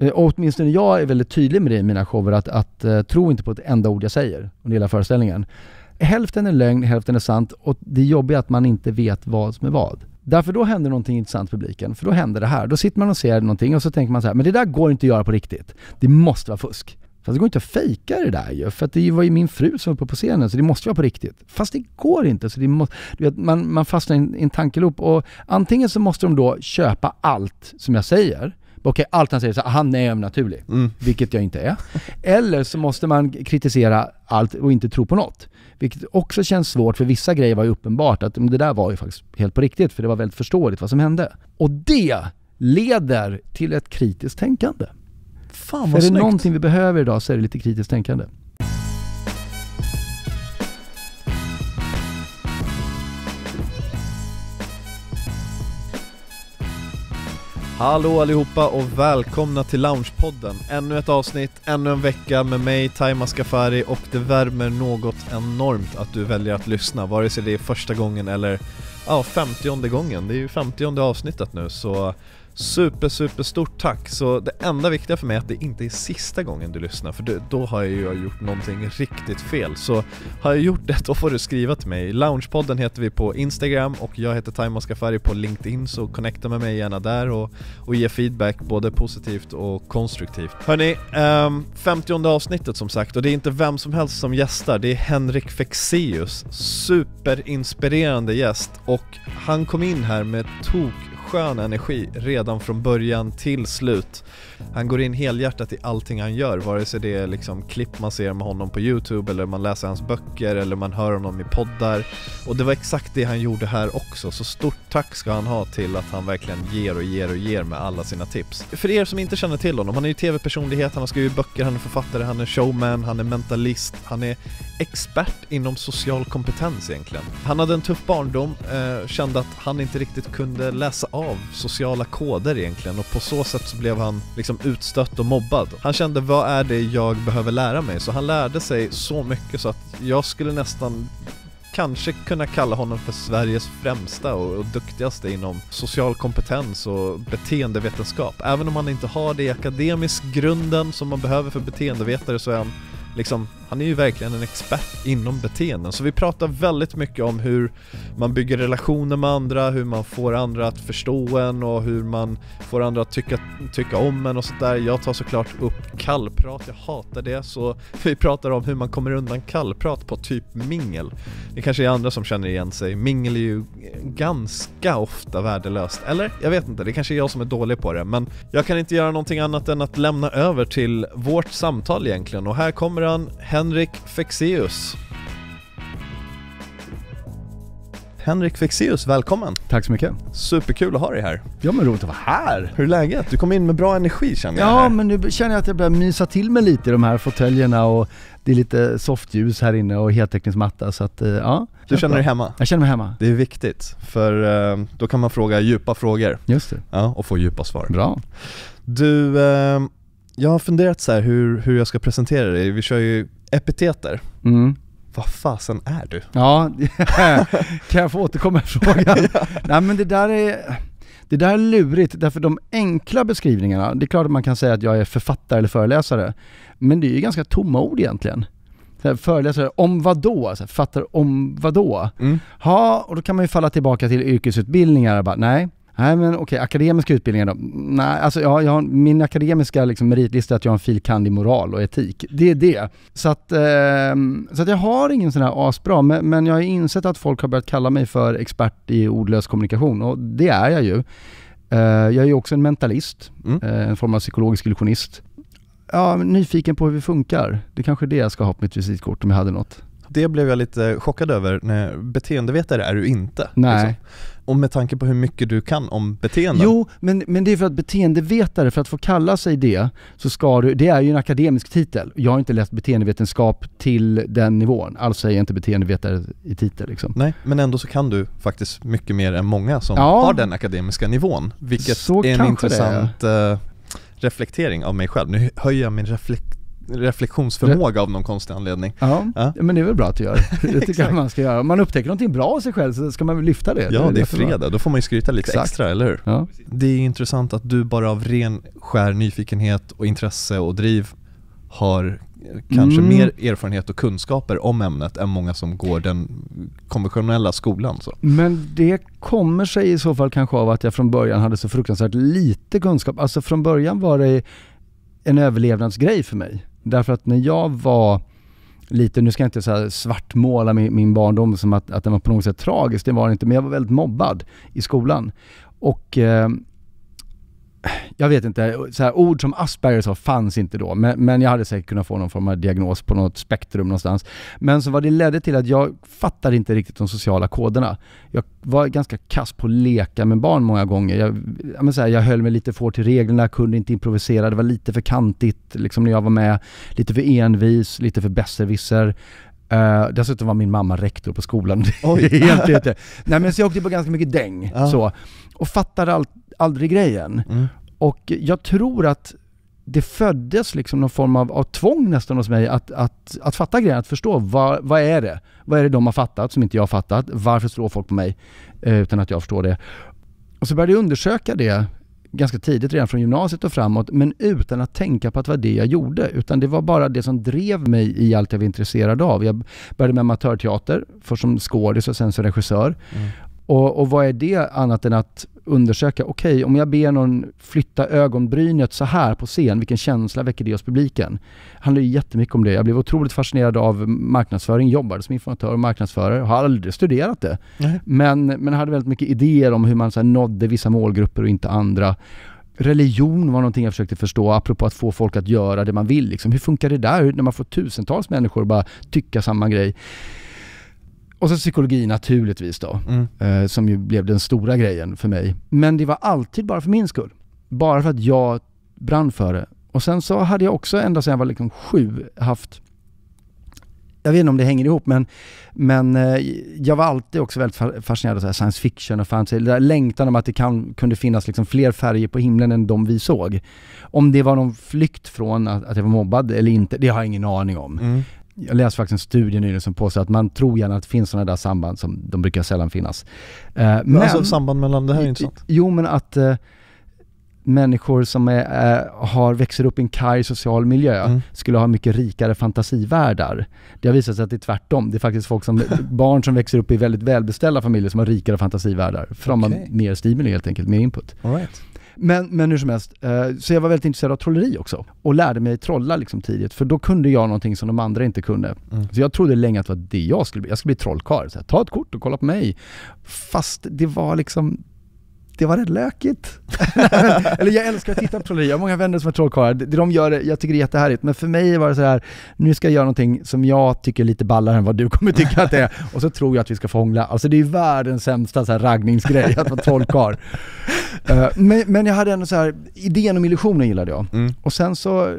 Eh, och åtminstone jag är väldigt tydlig med det i mina shower, att, att uh, tro inte på ett enda ord jag säger under hela föreställningen. Hälften är lögn, hälften är sant och det jobbiga är att man inte vet vad som är vad. Därför då händer någonting intressant i publiken, för då händer det här. Då sitter man och ser någonting och så tänker man så här, men det där går inte att göra på riktigt. Det måste vara fusk. Fast det går inte att fejka det där ju, för att det var ju min fru som var uppe på scenen, så det måste vara på riktigt. Fast det går inte, så det måste, du vet, man, man fastnar i en, i en tankeloop och antingen så måste de då köpa allt som jag säger, Okej, allt han säger så han är övernaturlig, Mm. vilket jag inte är. Eller så måste man kritisera allt och inte tro på något. Vilket också känns svårt, för vissa grejer var ju uppenbart att det där var ju faktiskt helt på riktigt, för det var väldigt förståeligt vad som hände. Och det leder till ett kritiskt tänkande. Fan För är vad det någonting vi behöver idag så är det lite kritiskt tänkande. Hallå allihopa och välkomna till Loungepodden. Ännu ett avsnitt, ännu en vecka med mig, Taima Skafari och det värmer något enormt att du väljer att lyssna, vare sig det är första gången eller ja, femtionde gången. Det är ju femtionde avsnittet nu så super super stort tack. Så det enda viktiga för mig är att det inte är sista gången du lyssnar för då har jag ju gjort någonting riktigt fel. Så har jag gjort det, då får du skriva till mig. Loungepodden heter vi på Instagram och jag heter Time på LinkedIn så connecta med mig gärna där och, och ge feedback både positivt och konstruktivt. Hörni, ehm, um, 50 avsnittet som sagt och det är inte vem som helst som gästar, det är Henrik Fexeus, superinspirerande gäst och han kom in här med tok skön energi redan från början till slut. Han går in helhjärtat i allting han gör, vare sig det är liksom klipp man ser med honom på youtube eller man läser hans böcker eller man hör honom i poddar. Och det var exakt det han gjorde här också, så stort tack ska han ha till att han verkligen ger och ger och ger med alla sina tips. För er som inte känner till honom, han är ju tv-personlighet, han har skrivit böcker, han är författare, han är showman, han är mentalist, han är expert inom social kompetens egentligen. Han hade en tuff barndom, eh, kände att han inte riktigt kunde läsa av sociala koder egentligen och på så sätt så blev han liksom Liksom utstött och mobbad. Han kände vad är det jag behöver lära mig? Så han lärde sig så mycket så att jag skulle nästan kanske kunna kalla honom för Sveriges främsta och, och duktigaste inom social kompetens och beteendevetenskap. Även om han inte har det i akademisk grunden som man behöver för beteendevetare så är han liksom, han är ju verkligen en expert inom beteenden. Så vi pratar väldigt mycket om hur man bygger relationer med andra, hur man får andra att förstå en och hur man får andra att tycka, tycka om en och sådär. Jag tar såklart upp kallprat, jag hatar det. Så vi pratar om hur man kommer undan kallprat på typ mingel. Det kanske är andra som känner igen sig. Mingel är ju ganska ofta värdelöst. Eller? Jag vet inte, det kanske är jag som är dålig på det. Men jag kan inte göra någonting annat än att lämna över till vårt samtal egentligen. Och här kommer han, Henrik Fexeus. Henrik Fexeus, välkommen! Tack så mycket. Superkul att ha dig här. Ja men roligt att vara här. Hur är läget? Du kom in med bra energi känner jag Ja här. men nu känner jag att jag börjar mysa till mig lite i de här fåtöljerna och det är lite softljus här inne och heltäckningsmatta så att eh, ja. Du känner dig hemma? Jag känner mig hemma. Det är viktigt, för eh, då kan man fråga djupa frågor Just det. ja, och få djupa svar. Bra. Du, eh, jag har funderat så här hur, hur jag ska presentera dig. Vi kör ju epiteter. Mm. Vad fasen är du? Ja, kan jag få återkomma i frågan? Nej men det där är det där är lurigt, därför de enkla beskrivningarna, det är klart att man kan säga att jag är författare eller föreläsare, men det är ju ganska tomma ord egentligen. Här, föreläsare om vad då? Så här, Författare om vad då? Mm. Ja, och då kan man ju falla tillbaka till yrkesutbildningar och bara nej. Nej men okej, akademiska utbildningar då? Nej, alltså ja, jag har, min akademiska liksom, meritlista är att jag har en fil. kand. i moral och etik. Det är det. Så att, ehm, så att jag har ingen sån här asbra, men, men jag har insett att folk har börjat kalla mig för expert i ordlös kommunikation och det är jag ju. Eh, jag är ju också en mentalist, Mm. eh, en form av psykologisk illusionist. Ja, nyfiken på hur vi funkar. Det kanske är det jag ska ha på mitt visitkort om jag hade något. Det blev jag lite chockad över, när beteendevetare är du inte. Nej. liksom. Och med tanke på hur mycket du kan om beteenden. Jo, men, men det är för att beteendevetare, för att få kalla sig det, så ska du, det är ju en akademisk titel. Jag har inte läst beteendevetenskap till den nivån, alltså är jag inte beteendevetare i titel liksom. Nej, men ändå så kan du faktiskt mycket mer än många som Ja. har den akademiska nivån. Vilket Så är en det är. intressant eh, reflektering av mig själv. Nu höjer jag min reflekt reflektionsförmåga av någon konstig anledning. Ja, Ja. men det är väl bra att du gör. Det tycker jag man ska göra. Om man upptäcker någonting bra hos sig själv så ska man väl lyfta det. Ja, det är fredag, då får man ju skryta lite Exakt. extra, eller hur? Ja. Det är intressant att du bara av ren skär nyfikenhet och intresse och driv har kanske Mm. mer erfarenhet och kunskaper om ämnet än många som går den konventionella skolan så. Men det kommer sig i så fall kanske av att jag från början hade så fruktansvärt lite kunskap. Alltså från början var det en överlevnadsgrej för mig. Därför att när jag var lite, nu ska jag inte så här svartmåla min, min barndom som att, att den var på något sätt tragisk, det var den inte, men jag var väldigt mobbad i skolan. Och eh, jag vet inte, så här, ord som Asperger så fanns inte då, men, men jag hade säkert kunnat få någon form av diagnos på något spektrum någonstans. Men så vad det ledde till att jag fattade inte riktigt de sociala koderna. Jag var ganska kass på att leka med barn många gånger. Jag, men så här, jag höll mig lite för till reglerna, kunde inte improvisera, det var lite för kantigt liksom när jag var med. Lite för envis, lite för besserwisser. Uh, dessutom var min mamma rektor på skolan. Oj. Helt. Nej men så jag åkte på ganska mycket däng Ja. så. Och fattade all, aldrig grejen. Mm. Och jag tror att det föddes liksom någon form av, av tvång nästan hos mig att, att, att fatta grejen, att förstå vad, vad är det? Vad är det de har fattat som inte jag har fattat? Varför slår folk på mig eh, utan att jag förstår det? Och så började jag undersöka det ganska tidigt, redan från gymnasiet och framåt, men utan att tänka på att det var det jag gjorde. Utan det var bara det som drev mig i allt jag var intresserad av. Jag började med amatörteater, först som skådis och sen som regissör. Mm. Och, och vad är det annat än att undersöka, okej om jag ber någon flytta ögonbrynet så här på scen, vilken känsla väcker det hos publiken? Det handlar ju jättemycket om det. Jag blev otroligt fascinerad av marknadsföring, jobbade som informatör och marknadsförare, har aldrig studerat det. Nej. Men, men hade väldigt mycket idéer om hur man så här nådde vissa målgrupper och inte andra. Religion var någonting jag försökte förstå, apropå att få folk att göra det man vill. Liksom. Hur funkar det där? Hur- När man får tusentals människor att bara tycka samma grej. Och så psykologi naturligtvis då, Mm. eh, som ju blev den stora grejen för mig. Men det var alltid bara för min skull. Bara för att jag brann för det. Och sen så hade jag också ända sedan jag var liksom sju haft jag vet inte om det hänger ihop men, men eh, jag var alltid också väldigt fa- fascinerad av science fiction och fantasy. Det där längtan om att det kan, kunde finnas liksom fler färger på himlen än de vi såg. Om det var någon flykt från att, att jag var mobbad eller inte, det har jag ingen aning om. Mm. Jag läste faktiskt en studie nyligen som påstår att man tror gärna att det finns sådana där samband som de brukar sällan finnas. Eh, Men, men, alltså samband mellan, det här är intressant. Jo men att eh, människor som är, eh, har, växer upp i en karg social miljö Mm. skulle ha mycket rikare fantasivärldar. Det har visat sig att det är tvärtom. Det är faktiskt folk som, barn som växer upp i väldigt välbeställda familjer som har rikare fantasivärldar. För de har Okej. mer stimuli helt enkelt, mer input. All right. Men, men hur som helst, eh, så jag var väldigt intresserad av trolleri också. Och lärde mig trolla liksom tidigt, för då kunde jag någonting som de andra inte kunde. Mm. Så jag trodde länge att det var det jag skulle bli. Jag skulle bli trollkarl. Så här, Ta ett kort och kolla på mig. Fast det var liksom det var rätt lökigt. Eller jag älskar att titta på trolleri, jag har många vänner som är trollkarlar. Det de gör, jag tycker det är jättehärligt. Men för mig var det så här, nu ska jag göra någonting som jag tycker är lite ballare än vad du kommer tycka att det är. Och så tror jag att vi ska få hångla. Alltså det är världens sämsta så här raggningsgrej, att vara trollkarl. Eh, men, men jag hade ändå så här, idén om illusionen gillade jag. Mm. Och sen så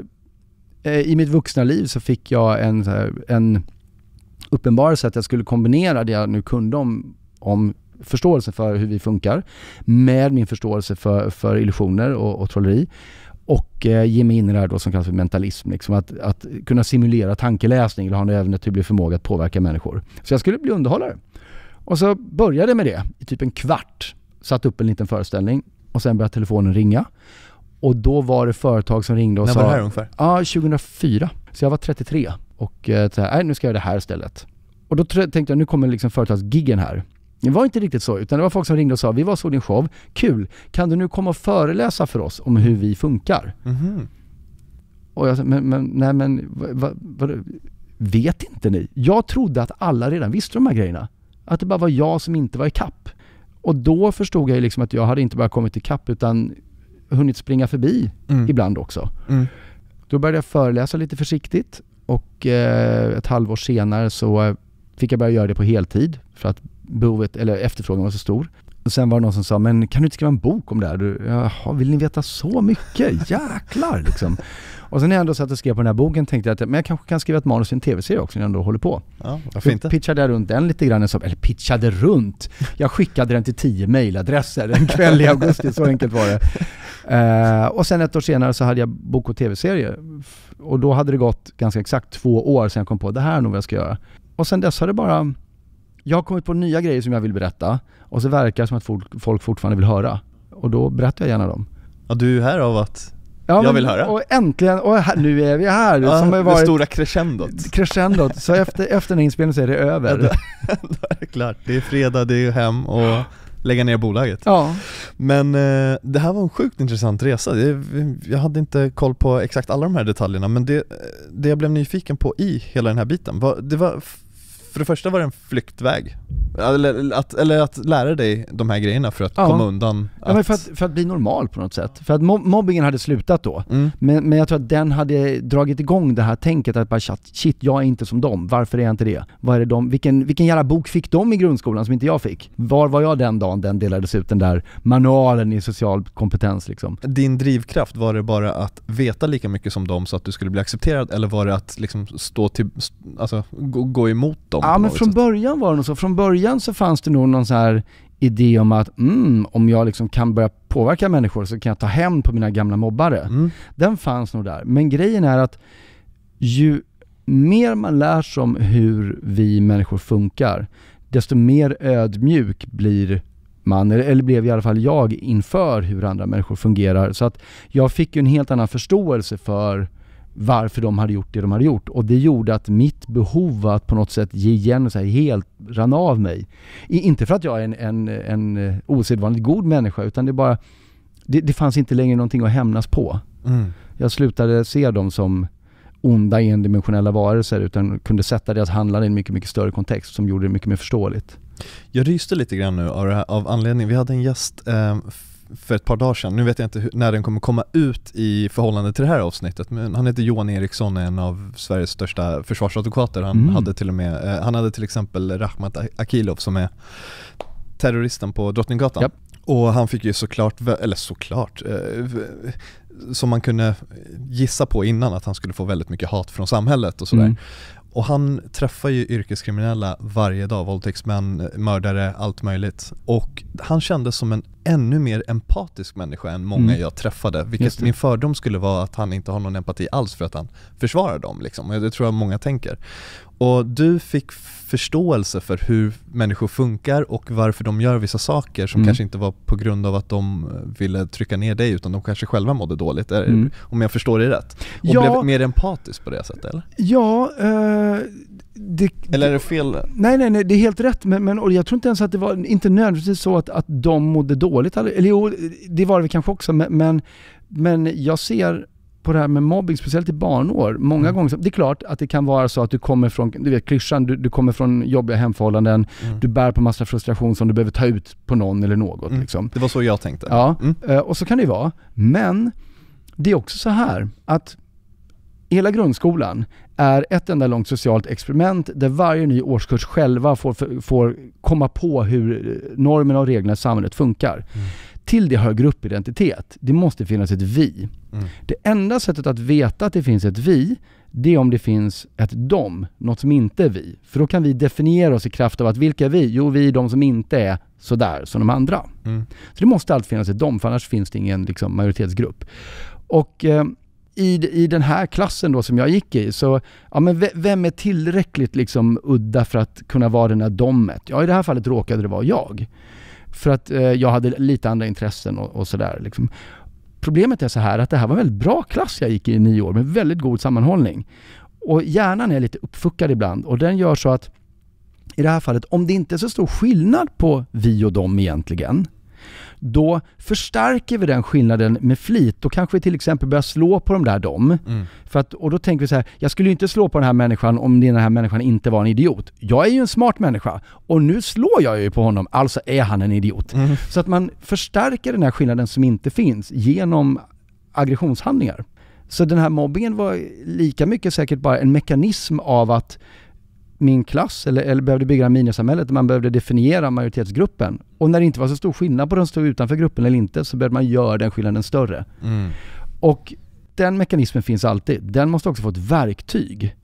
eh, i mitt vuxna liv så fick jag en, en uppenbarelse att jag skulle kombinera det jag nu kunde om, om förståelse för hur vi funkar med min förståelse för, för illusioner och, och trolleri och eh, ge mig in i det här då som kallas för mentalism. Liksom att, att kunna simulera tankeläsning eller ha en övernaturlig förmåga att påverka människor. Så jag skulle bli underhållare. Och så började jag med det i typ en kvart. Satt upp en liten föreställning och sen började telefonen ringa. Och då var det företag som ringde och När sa... var det här ungefär? Ja, 2004. Så jag var 33 och eh, så här, nej nu ska jag göra det här istället. Och då tänkte jag, nu kommer liksom företagsgiggen här. Det var inte riktigt så, utan det var folk som ringde och sa, vi var och såg din show, kul, kan du nu komma och föreläsa för oss om hur vi funkar? Mhm. Och jag sa, men, men nej men, vad, vad, vet inte ni? Jag trodde att alla redan visste de här grejerna. Att det bara var jag som inte var i kapp. Och då förstod jag ju liksom att jag hade inte bara kommit i kapp utan hunnit springa förbi Mm. ibland också. Mm. Då började jag föreläsa lite försiktigt och eh, ett halvår senare så eh, fick jag börja göra det på heltid för att behovet, eller efterfrågan var så stor. Och sen var det någon som sa, men kan du inte skriva en bok om det här? Du, Jaha, vill ni veta så mycket? Jäklar liksom. Och sen när jag ändå satt och skrev på den här boken tänkte jag att men jag kanske kan skriva ett manus till en tv-serie också när jag ändå håller på. Ja, varför inte? pitchade jag runt den lite grann, eller pitchade runt. Jag skickade den till tio mejladresser en kväll i augusti, så enkelt var det. Eh, och sen ett år senare så hade jag bok och tv-serie Och då hade det gått ganska exakt två år sedan jag kom på det här är nog vad jag ska göra. Och sen dess har det bara, jag har kommit på nya grejer som jag vill berätta och så verkar det som att folk fortfarande vill höra. Och då berättar jag gärna dem. Ja, du är här av att Ja, jag vill höra. Och äntligen, och här, nu är vi här. Ja, som har varit, det stora crescendot. Crescendot, så efter, efter den här inspelningen så är det över. Ja, då, då är det klart. Det är fredag, det är hem och lägga ner bolaget. Ja. Men eh, det här var en sjukt intressant resa. Det, jag hade inte koll på exakt alla de här detaljerna men det, det jag blev nyfiken på i hela den här biten, var, det var för det första var det en flyktväg. Eller att, eller att lära dig de här grejerna för att ja. komma undan att... Ja men för att, för att bli normal på något sätt. För att mobbingen hade slutat då. Mm. Men, men jag tror att den hade dragit igång det här tänket att bara shit, jag är inte som dem. Varför är jag inte det? Vad är det de, vilken, vilken jävla bok fick de i grundskolan som inte jag fick? Var var jag den dagen den delades ut, den där manualen i social kompetens liksom? Din drivkraft, var det bara att veta lika mycket som dem så att du skulle bli accepterad? Eller var det att liksom stå till, alltså gå, gå emot dem? Ja men från sätt. början var det nog så. Från början så fanns det nog någon så här idé om att mm, om jag liksom kan börja påverka människor så kan jag ta hem på mina gamla mobbare. Mm. Den fanns nog där. Men grejen är att ju mer man lär sig om hur vi människor funkar, desto mer ödmjuk blir man, eller blev i alla fall jag, inför hur andra människor fungerar. Så att jag fick ju en helt annan förståelse för varför de hade gjort det de hade gjort. Och det gjorde att mitt behov att på något sätt ge igen och så här, helt rann av mig. Inte för att jag är en, en, en eh, osedvanligt god människa utan det bara, det, det fanns inte längre någonting att hämnas på. Mm. Jag slutade se dem som onda endimensionella varelser utan kunde sätta deras handlande i en mycket, mycket större kontext som gjorde det mycket mer förståeligt. Jag ryste lite grann nu av, här, av anledning, vi hade en gäst eh, för ett par dagar sedan, nu vet jag inte hur, när den kommer komma ut i förhållande till det här avsnittet, men han heter Johan Eriksson, en av Sveriges största försvarsadvokater. Han, mm. hade till och med, eh, han hade till exempel Rahmat Akilov som är terroristen på Drottninggatan. Yep. Och han fick ju såklart, eller såklart, eh, som man kunde gissa på innan att han skulle få väldigt mycket hat från samhället och sådär. Mm. Och han träffar ju yrkeskriminella varje dag, våldtäktsmän, mördare, allt möjligt. Och han kändes som en ännu mer empatisk människa än många mm. jag träffade. Vilket min fördom skulle vara att han inte har någon empati alls för att han försvarar dem liksom. Det tror jag många tänker. Och du fick förståelse för hur människor funkar och varför de gör vissa saker som mm. kanske inte var på grund av att de ville trycka ner dig utan de kanske själva mådde dåligt, mm. om jag förstår det rätt. Och ja, blev mer empatisk på det sättet eller? Ja, eh, det, eller är det fel? Nej, nej, nej, det är helt rätt. Men, men och jag tror inte ens att det var, inte nödvändigtvis så att, att de mådde dåligt. Eller jo, det var det kanske också, men, men, men jag ser på det här med mobbing, speciellt i barnår, många mm. gånger, det är klart att det kan vara så att du kommer från, du vet klyschan, du, du kommer från jobbiga hemförhållanden, mm. du bär på massa frustration som du behöver ta ut på någon eller något mm. liksom. Det var så jag tänkte. Ja, mm. eh, och så kan det ju vara. Men det är också så här att hela grundskolan är ett enda långt socialt experiment där varje ny årskurs själva får, får komma på hur normerna och reglerna i samhället funkar. Till det hör gruppidentitet. Det måste finnas ett vi. Mm. Det enda sättet att veta att det finns ett vi, det är om det finns ett dom, något som inte är vi. För då kan vi definiera oss i kraft av att vilka är vi? Jo, vi är de som inte är sådär som de andra. Mm. Så det måste alltid finnas ett dom, för annars finns det ingen liksom, majoritetsgrupp. Och eh, i, i den här klassen då som jag gick i, så ja, men vem är tillräckligt liksom udda för att kunna vara den där domet? Ja, i det här fallet råkade det vara jag. För att eh, jag hade lite andra intressen och, och sådär. Liksom. Problemet är så här att det här var en väldigt bra klass jag gick i i nio år med väldigt god sammanhållning. Och hjärnan är lite uppfuckad ibland och den gör så att i det här fallet, om det inte är så stor skillnad på vi och dem egentligen, då förstärker vi den skillnaden med flit. Då kanske vi till exempel börjar slå på de där dem. Mm. För att, och då tänker vi så här, jag skulle ju inte slå på den här människan om den här människan inte var en idiot. Jag är ju en smart människa och nu slår jag ju på honom, alltså är han en idiot. Mm. Så att man förstärker den här skillnaden som inte finns genom aggressionshandlingar. Så den här mobbingen var lika mycket säkert bara en mekanism av att min klass eller, eller behövde bygga minisamhället där man behövde definiera majoritetsgruppen. Och när det inte var så stor skillnad på den stod utanför gruppen eller inte så behövde man göra den skillnaden större. Mm. Och den mekanismen finns alltid. Den måste också få ett verktyg.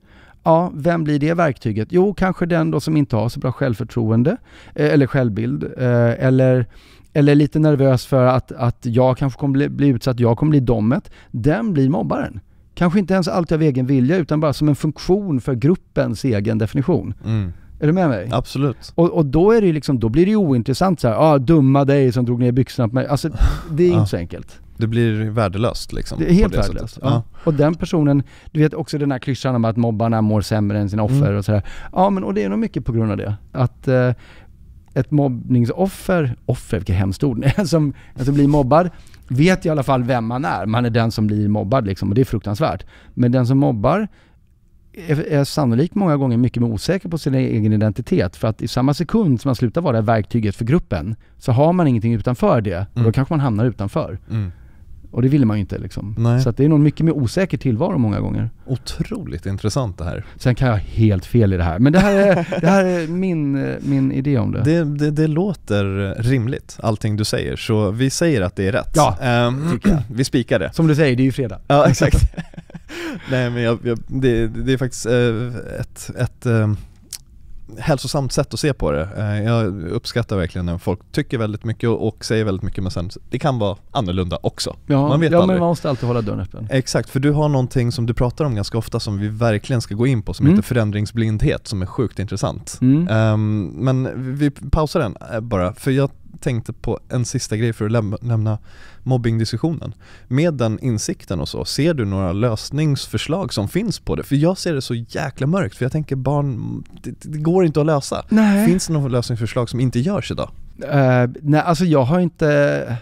Ja, vem blir det verktyget? Jo, kanske den då som inte har så bra självförtroende eh, eller självbild eh, eller eller lite nervös för att, att jag kanske kommer bli, bli utsatt, jag kommer bli dommet. Den blir mobbaren. Kanske inte ens alltid av egen vilja utan bara som en funktion för gruppens egen definition. Mm. Är du med mig? Absolut. Och, och då, är det liksom, då blir det ju ointressant så här, ah, dumma dig som drog ner byxorna på mig. Alltså det är inte så enkelt. Det blir värdelöst liksom. Det är helt det värdelöst. Ja. Och den personen, du vet också den här klyschan om att mobbarna mår sämre än sina offer Mm. och sådär. Ja men och det är nog mycket på grund av det. Att eh, ett mobbningsoffer, offer, vilket hemskt ord, som alltså blir mobbad, vet i alla fall vem man är. Man är den som blir mobbad liksom och det är fruktansvärt. Men den som mobbar är, är sannolikt många gånger mycket mer osäker på sin egen identitet. För att i samma sekund som man slutar vara verktyget för gruppen så har man ingenting utanför det och då Mm. kanske man hamnar utanför. Mm. Och det vill man ju inte liksom. Nej. Så att det är nog mycket mer osäker tillvaro många gånger. Otroligt intressant det här. Sen kan jag ha helt fel i det här. Men det här är, det här är min, eh, min idé om det. Det, det, det låter rimligt, allting du säger, så vi säger att det är rätt. Ja, Ehm, jag. Vi spikar det. Som du säger, det är ju fredag. Ja, exakt. Nej men jag, jag, det, det är faktiskt eh, ett, ett eh, hälsosamt sätt att se på det. Eh, jag uppskattar verkligen när folk tycker väldigt mycket och, säger väldigt mycket men sen, det kan vara annorlunda också. Ja, Man vet ja aldrig. men man måste alltid hålla dörren öppen. Exakt, för du har någonting som du pratar om ganska ofta som vi verkligen ska gå in på som Mm. heter förändringsblindhet som är sjukt intressant. Mm. Ehm, men vi pausar den eh, bara, för jag tänkte på en sista grej för att läm- lämna mobbingdiskussionen. Med den insikten och så, ser du några lösningsförslag som finns på det? För jag ser det så jäkla mörkt, för jag tänker barn, det, det går inte att lösa. Nej. Finns det några lösningsförslag som inte görs idag? Eh, nej, alltså jag har inte...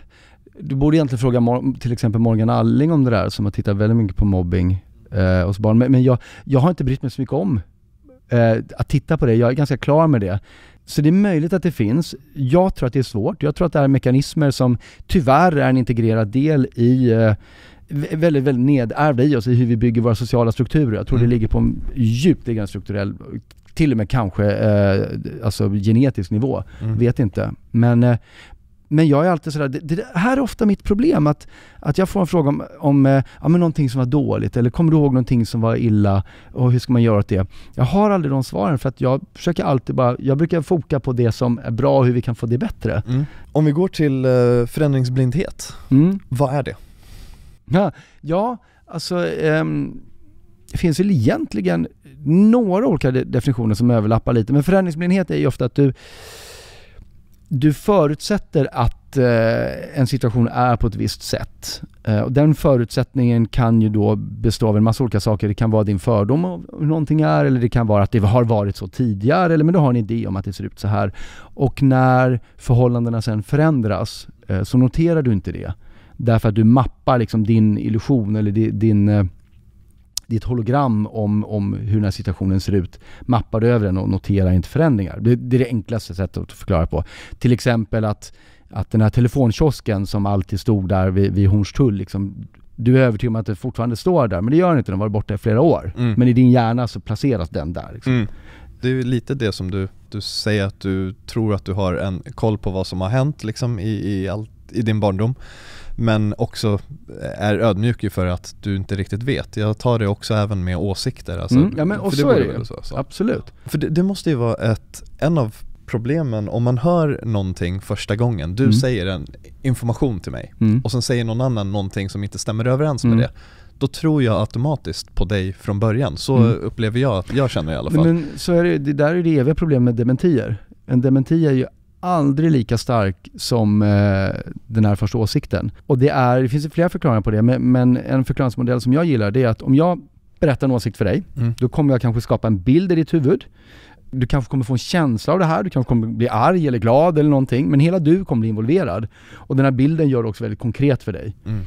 Du borde egentligen fråga till exempel Morgan Alling om det där som har tittat väldigt mycket på mobbing eh, hos barn. Men, men jag, jag har inte brytt mig så mycket om eh, att titta på det. Jag är ganska klar med det. Så det är möjligt att det finns. Jag tror att det är svårt. Jag tror att det är mekanismer som tyvärr är en integrerad del i eh, vä- väldigt, väldigt nedärvda i oss i hur vi bygger våra sociala strukturer. Jag tror Mm. det ligger på en djupt liggande strukturell, till och med kanske eh, alltså genetisk nivå. Mm. Vet inte. Men, eh, men jag är alltid sådär, det, det här är ofta mitt problem att, att jag får en fråga om, om eh, ja, men någonting som var dåligt eller kommer du ihåg någonting som var illa och hur ska man göra åt det? Jag har aldrig de svaren för att jag försöker alltid bara, jag brukar foka på det som är bra och hur vi kan få det bättre. Mm. Om vi går till eh, förändringsblindhet, Mm. vad är det? Ja, ja alltså ehm, det finns väl egentligen några olika de- definitioner som överlappar lite, men förändringsblindhet är ju ofta att du du förutsätter att eh, en situation är på ett visst sätt. Eh, och den förutsättningen kan ju då bestå av en massa olika saker. Det kan vara din fördom om hur någonting är, eller det kan vara att det har varit så tidigare, eller men du har en idé om att det ser ut så här. Och när förhållandena sen förändras eh, så noterar du inte det. Därför att du mappar liksom din illusion eller din, din, eh, ditt hologram om, om hur den här situationen ser ut, mappar du över den och noterar inte förändringar. Det, det är det enklaste sättet att förklara på. Till exempel att, att den här telefonkiosken som alltid stod där vid, vid Hornstull, liksom, du är övertygad om att det fortfarande står där, men det gör den inte, den har varit borta i flera år. Mm. Men i din hjärna så placeras den där. Liksom. Mm. Det är lite det som du, du säger att du tror att du har en koll på vad som har hänt liksom i, i, allt, i din barndom men också är ödmjuk ju för att du inte riktigt vet. Jag tar det också även med åsikter. Alltså, Mm, ja, men- och för så är det ju. Så, så. Absolut. För det, det måste ju vara ett, en av problemen om man hör någonting första gången. Du Mm. säger en information till mig Mm. och sen säger någon annan någonting som inte stämmer överens med Mm. det. Då tror jag automatiskt på dig från början. Så Mm. upplever jag att jag känner i alla fall. Men så är det, det där är det eviga problemet med dementier. En dementi är ju aldrig lika stark som eh, den här första åsikten. Och det, är, det finns flera förklaringar på det, men, men en förklaringsmodell som jag gillar det är att om jag berättar en åsikt för dig, Mm. då kommer jag kanske skapa en bild i ditt huvud. Du kanske kommer få en känsla av det här, du kanske kommer bli arg eller glad eller någonting, men hela du kommer bli involverad. Och den här bilden gör det också väldigt konkret för dig Mm.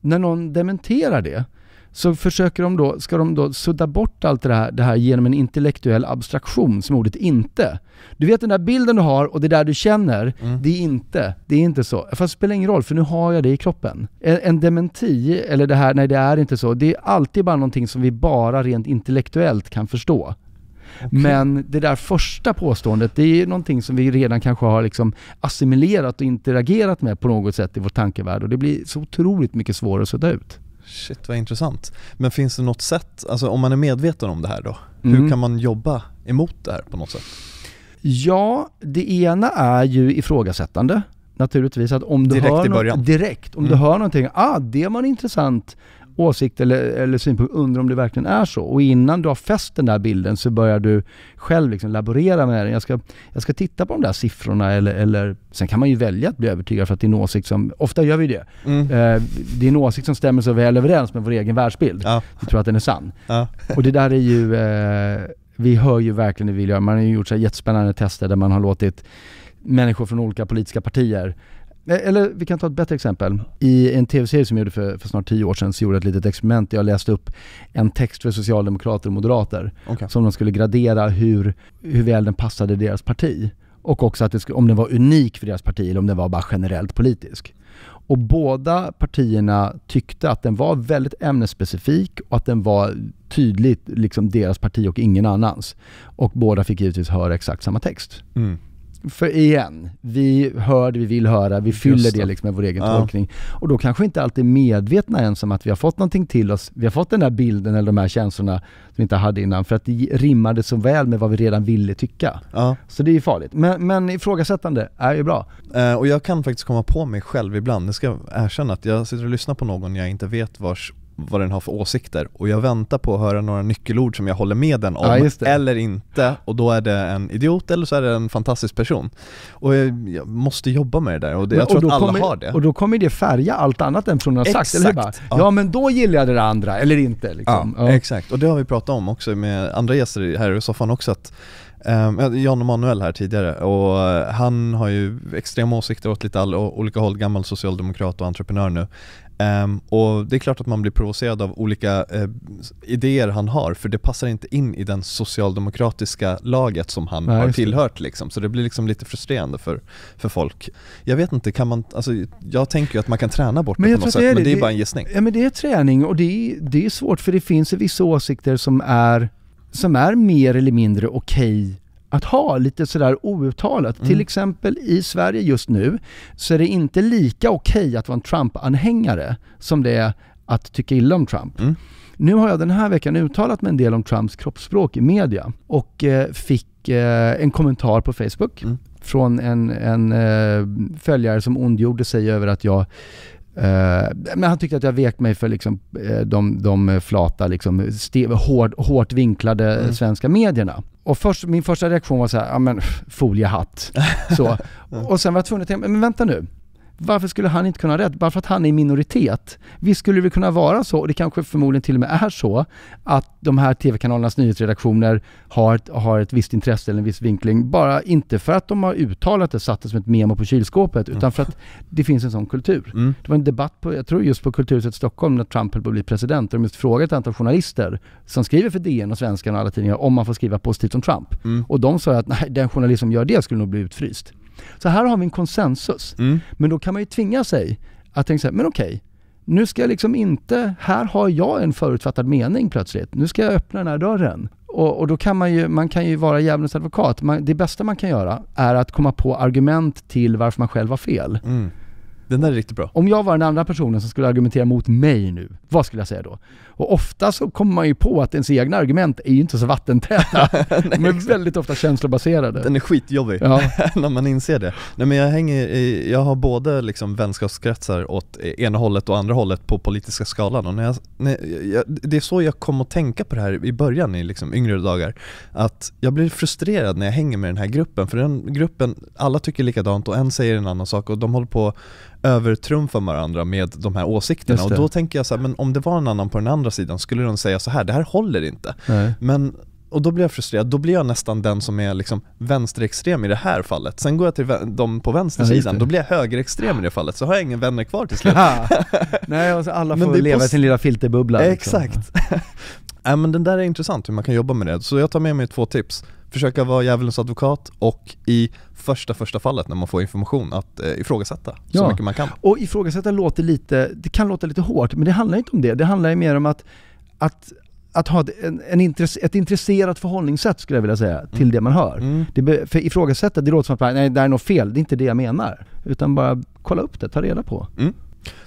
när någon dementerar det så försöker de då, ska de då sudda bort allt det här, det här genom en intellektuell abstraktion som ordet inte. Du vet den där bilden du har och det där du känner, Mm. det är inte, det är inte så. Fast det spelar ingen roll för nu har jag det i kroppen. En, en dementi, eller det här, nej det är inte så, det är alltid bara någonting som vi bara rent intellektuellt kan förstå. Men det där första påståendet, det är någonting som vi redan kanske har liksom assimilerat och interagerat med på något sätt i vår tankevärld och det blir så otroligt mycket svårare att sudda ut. Shit vad intressant. Men finns det något sätt, alltså om man är medveten om det här då, hur Mm. kan man jobba emot det här på något sätt? Ja, det ena är ju ifrågasättande. Naturligtvis att om du Direkt hör i början. Något, direkt. Om Mm. du hör någonting, ah det var intressant. Åsikt eller, eller synpunkt, undrar om det verkligen är så. Och innan du har fäst den där bilden så börjar du själv liksom laborera med den. Jag ska, jag ska titta på de där siffrorna eller, eller sen kan man ju välja att bli övertygad för att det är en åsikt som, ofta gör vi det. Mm. Eh, det är en åsikt som stämmer så väl överens med vår egen världsbild. Ja. Vi tror att den är sann. Ja. Och det där är ju, eh, vi hör ju verkligen det vi vill göra. Man har ju gjort så jättespännande tester där man har låtit människor från olika politiska partier eller vi kan ta ett bättre exempel. I en tv-serie som jag gjorde för, för snart tio år sedan så gjorde jag ett litet experiment där jag läste upp en text för socialdemokrater och moderater Okej. som de skulle gradera hur, hur väl den passade deras parti. Och också att det om den var unik för deras parti eller om den var bara generellt politisk. Och båda partierna tyckte att den var väldigt ämnesspecifik och att den var tydligt liksom deras parti och ingen annans. Och båda fick givetvis höra exakt samma text. Mm. För igen, vi hör det vi vill höra, vi fyller det. liksom med vår egen Ja. tolkning. Och då kanske inte alltid är medvetna ens om att vi har fått någonting till oss, vi har fått den där bilden eller de här känslorna som vi inte hade innan, för att det rimmade så väl med vad vi redan ville tycka. Ja. Så det är ju farligt. Men, men ifrågasättande är ju bra. Eh, och jag kan faktiskt komma på mig själv ibland, det ska jag erkänna att jag sitter och lyssnar på någon jag inte vet vars vad den har för åsikter och jag väntar på att höra några nyckelord som jag håller med den om Ja, eller inte och då är det en idiot eller så är det en fantastisk person. Och jag, jag måste jobba med det där och det, jag Men- tror och då att alla kommer, har det. Och då kommer det färga allt annat än från har sagt, eller hur? Ja. ja. men då gillar jag det andra, eller inte liksom. Ja, exakt. Och det har vi pratat om också med andra gäster här i soffan också att Um, Jan Emanuel här tidigare och eh, han har ju extrema åsikter åt lite all, olika håll, gammal socialdemokrat och entreprenör nu. Ehm, och det är klart att man blir provocerad av olika eh, idéer han har för det passar inte in i den socialdemokratiska laget som han Nej, har tillhört liksom. Så det blir liksom lite frustrerande för, för folk. Jag vet inte, kan man, alltså jag tänker ju att man kan träna bort Men det på något sätt det är men det. är Det- bara en gissning. Ja men det är träning och det är, det är svårt för det finns vissa åsikter som är, som är mer eller mindre okej att ha lite sådär outtalat. Mm. Till exempel i Sverige just nu så är det inte lika okej att vara en Trump-anhängare som det är att tycka illa om Trump. Mm. Nu har jag den här veckan uttalat mig en del om Trumps kroppsspråk i media och eh, fick eh, en kommentar på Facebook Mm. från en, en eh, följare som ondgjorde sig över att jag eh, men han tyckte att jag vek mig för liksom, eh, de, de flata, liksom, hård, hårt vinklade Mm. svenska medierna. Och först, min första reaktion var så här, ja men foliehatt. Så. Och sen var jag tvungen att tänka, men vänta nu. Varför skulle han inte kunna ha rätt? Bara för att han är i minoritet. Visst skulle det kunna vara så, och det kanske förmodligen till och med är så, att de här TV-kanalernas nyhetsredaktioner har ett, har ett visst intresse eller en viss vinkling. Bara inte för att de har uttalat det, satt det som ett memo på kylskåpet, utan för att det finns en sån kultur. Mm. Det var en debatt på, jag tror just på Kulturhuset Stockholm när Trump höll på att bli president, och de just frågade ett antal journalister som skriver för DN och Svenskan och alla tidningar om man får skriva positivt om Trump. Mm. Och de sa att nej, den journalist som gör det skulle nog bli utfryst. Så här har vi en konsensus. Mm. Men då kan man ju tvinga sig att tänka så här, men okej, nu ska jag liksom inte, här har jag en förutfattad mening plötsligt. Nu ska jag öppna den här dörren. Och, och då kan man ju, man kan ju vara djävulens advokat. Man, det bästa man kan göra är att komma på argument till varför man själv har fel. Mm. Den där är riktigt bra. Om jag var den andra personen som skulle argumentera mot mig nu, vad skulle jag säga då? Och ofta så kommer man ju på att ens egna argument är ju inte så vattentäta. De är väldigt ofta känslobaserade. Den är skitjobbig Ja. när man inser det. Nej men jag hänger i, jag har både liksom vänskapskretsar åt ena hållet och andra hållet på politiska skalan och när jag, när jag, det är så jag kom att tänka på det här i början i liksom yngre dagar. Att jag blir frustrerad när jag hänger med den här gruppen, för den gruppen, alla tycker likadant och en säger en annan sak och de håller på övertrumfa varandra med de här åsikterna och då tänker jag så här, men om det var en annan på den andra sidan skulle de säga så här, det här håller inte. Nej. Men, och då blir jag frustrerad, då blir jag nästan den som är liksom vänsterextrem i det här fallet. Sen går jag till de på Ja, vänstersidan, det. då blir jag högerextrem i det fallet, så har jag ingen vänner kvar till slut. Nej, alltså alla Men får leva i sin lilla filterbubbla. liksom. Exakt. Nej men den där är intressant hur man kan jobba med det, så jag tar med mig två tips. Försöka vara djävulens advokat och i första första fallet när man får information att eh, ifrågasätta så Ja. mycket man kan. Och ifrågasätta låter lite, det kan låta lite hårt, men det handlar inte om det. Det handlar mer om att, att, att ha ett, en, en intress, ett intresserat förhållningssätt skulle jag vilja säga, till det man hör. Mm. Det för ifrågasätta, det låter som att nej det är något fel, det är inte det jag menar. Utan bara kolla upp det, ta reda på. Mm.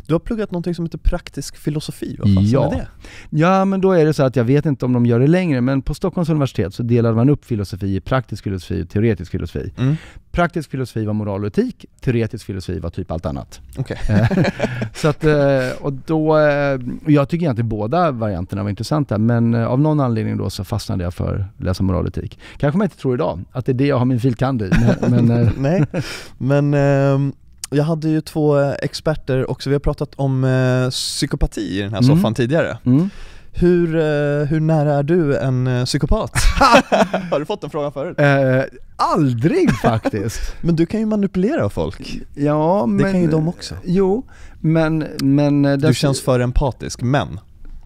Du har pluggat någonting som heter praktisk filosofi, vad fan Ja. är det? Ja, men då är det så att jag vet inte om de gör det längre, men på Stockholms universitet så delade man upp filosofi i praktisk filosofi och teoretisk filosofi. Mm. Praktisk filosofi var moral och etik, teoretisk filosofi var typ allt annat. Okej. så att, eh, och då, eh, och jag tycker egentligen båda varianterna var intressanta, men eh, av någon anledning då så fastnade jag för att läsa moral och etik. Kanske man inte tror idag, att det är det jag har min filkand i, men, men eh, Nej, men ehm, jag hade ju två eh, experter också, vi har pratat om eh, psykopati i den här Mm. soffan tidigare. mm. Hur, eh, hur nära är du en eh, psykopat? har du fått den frågan förut? Eh, aldrig faktiskt. Men du kan ju manipulera folk, Ja, men... det kan ju de också. Jo, men... men Du känns för empatisk, men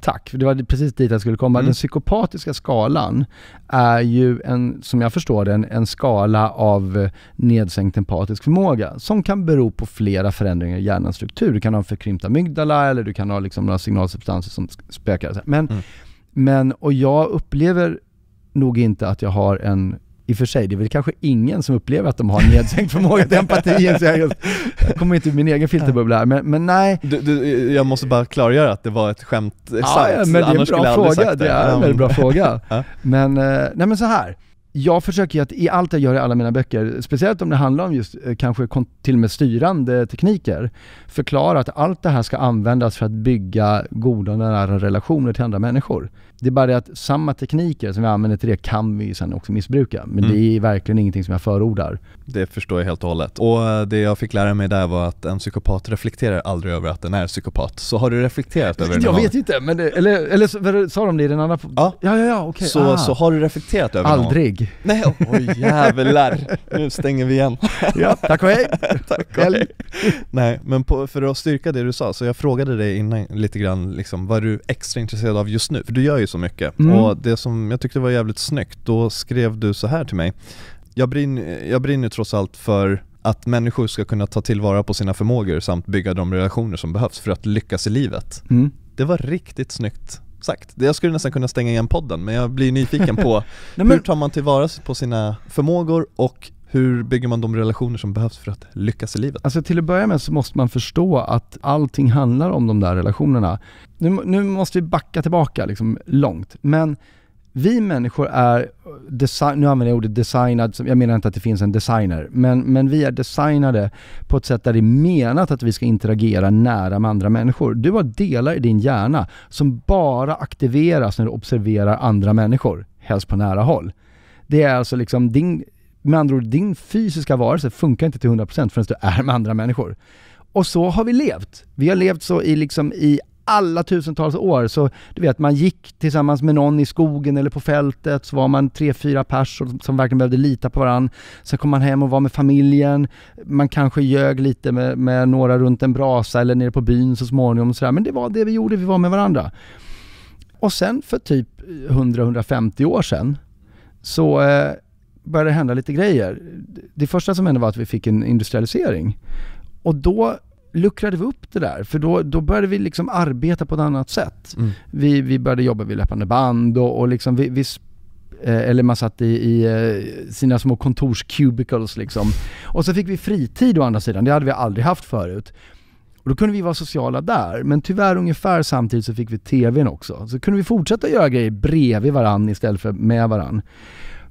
Tack, för det var precis dit jag skulle komma. Mm. Den psykopatiska skalan är ju en, som jag förstår det, en, skala av eh, nedsänkt empatisk förmåga som kan bero på flera förändringar i hjärnans struktur. Du kan ha en förkrympt amygdala eller du kan ha liksom några signalsubstanser som spökar. Men, Mm. men, och jag upplever nog inte att jag har en i och för sig, det är väl kanske ingen som upplever att de har nedsänkt förmåga till empati. Jag, kommer inte ur min egen filterbubbla här, men, men nej, du, du, jag måste bara klargöra att det var ett skämt Ja, exakt, ja, men det är en bra fråga. sagt Det är en väldigt bra fråga. Ja. Men, eh, nej men så här. Jag försöker ju att i allt jag gör i alla mina böcker, speciellt om det handlar om just eh, kanske till och med styrande tekniker, förklara att allt det här ska användas för att bygga goda och nära relationer till andra människor. Det är bara det att samma tekniker som vi använder till det kan vi sen också missbruka. Men Mm. det är verkligen ingenting som jag förordar. Det förstår jag helt och hållet. Och eh, det jag fick lära mig där var att en psykopat reflekterar aldrig över att den är psykopat. Så har du reflekterat över det Jag någon vet inte, men det, eller, eller sa de det i den andra? Ja. ja, ja, ja okej. så, ah. så har du reflekterat över någon? Aldrig. Nej, oj jävlar. Nu stänger vi igen. Ja, tack och hej. Tack och hej. Nej, men på, för att styrka det du sa, så jag frågade dig innan lite grann liksom, vad är du extra intresserad av just nu? För du gör ju så mycket. Mm. Och det som jag tyckte var jävligt snyggt, då skrev du så här till mig. Jag brinner, jag brinner trots allt för att människor ska kunna ta tillvara på sina förmågor samt bygga de relationer som behövs för att lyckas i livet. Mm. Det var riktigt snyggt sagt. Jag skulle nästan kunna stänga igen podden, men jag blir nyfiken på Nej, men, hur tar man tillvara på sina förmågor och hur bygger man de relationer som behövs för att lyckas i livet? Alltså till att börja med så måste man förstå att allting handlar om de där relationerna. Nu, nu måste vi backa tillbaka liksom långt, men vi människor är, design, nu använder jag ordet designad, jag menar inte att det finns en designer, men, men vi är designade på ett sätt där det är menat att vi ska interagera nära med andra människor. Du har delar i din hjärna som bara aktiveras när du observerar andra människor, helst på nära håll. Det är alltså liksom din, med andra ord, din fysiska varelse funkar inte till 100% förrän du är med andra människor. Och så har vi levt. Vi har levt så i liksom i alla tusentals år. Så du vet, man gick tillsammans med någon i skogen eller på fältet, så var man tre, fyra pers som, verkligen behövde lita på varandra. Sen kom man hem och var med familjen. Man kanske ljög lite med, med några runt en brasa eller nere på byn så småningom. Och sådär. Men det var det vi gjorde, vi var med varandra. Och sen för typ 100-150 år sedan så eh, började det hända lite grejer. Det första som hände var att vi fick en industrialisering. Och då luckrade vi upp det där, för då, då började vi liksom arbeta på ett annat sätt. Mm. Vi, vi började jobba vid löpande band och, och liksom vi, vi eh, eller man satt i, i eh, sina små kontorscubicles liksom. Och så fick vi fritid å andra sidan, det hade vi aldrig haft förut. Och då kunde vi vara sociala där, men tyvärr ungefär samtidigt så fick vi TVn också. Så kunde vi fortsätta göra grejer bredvid varann istället för med varann.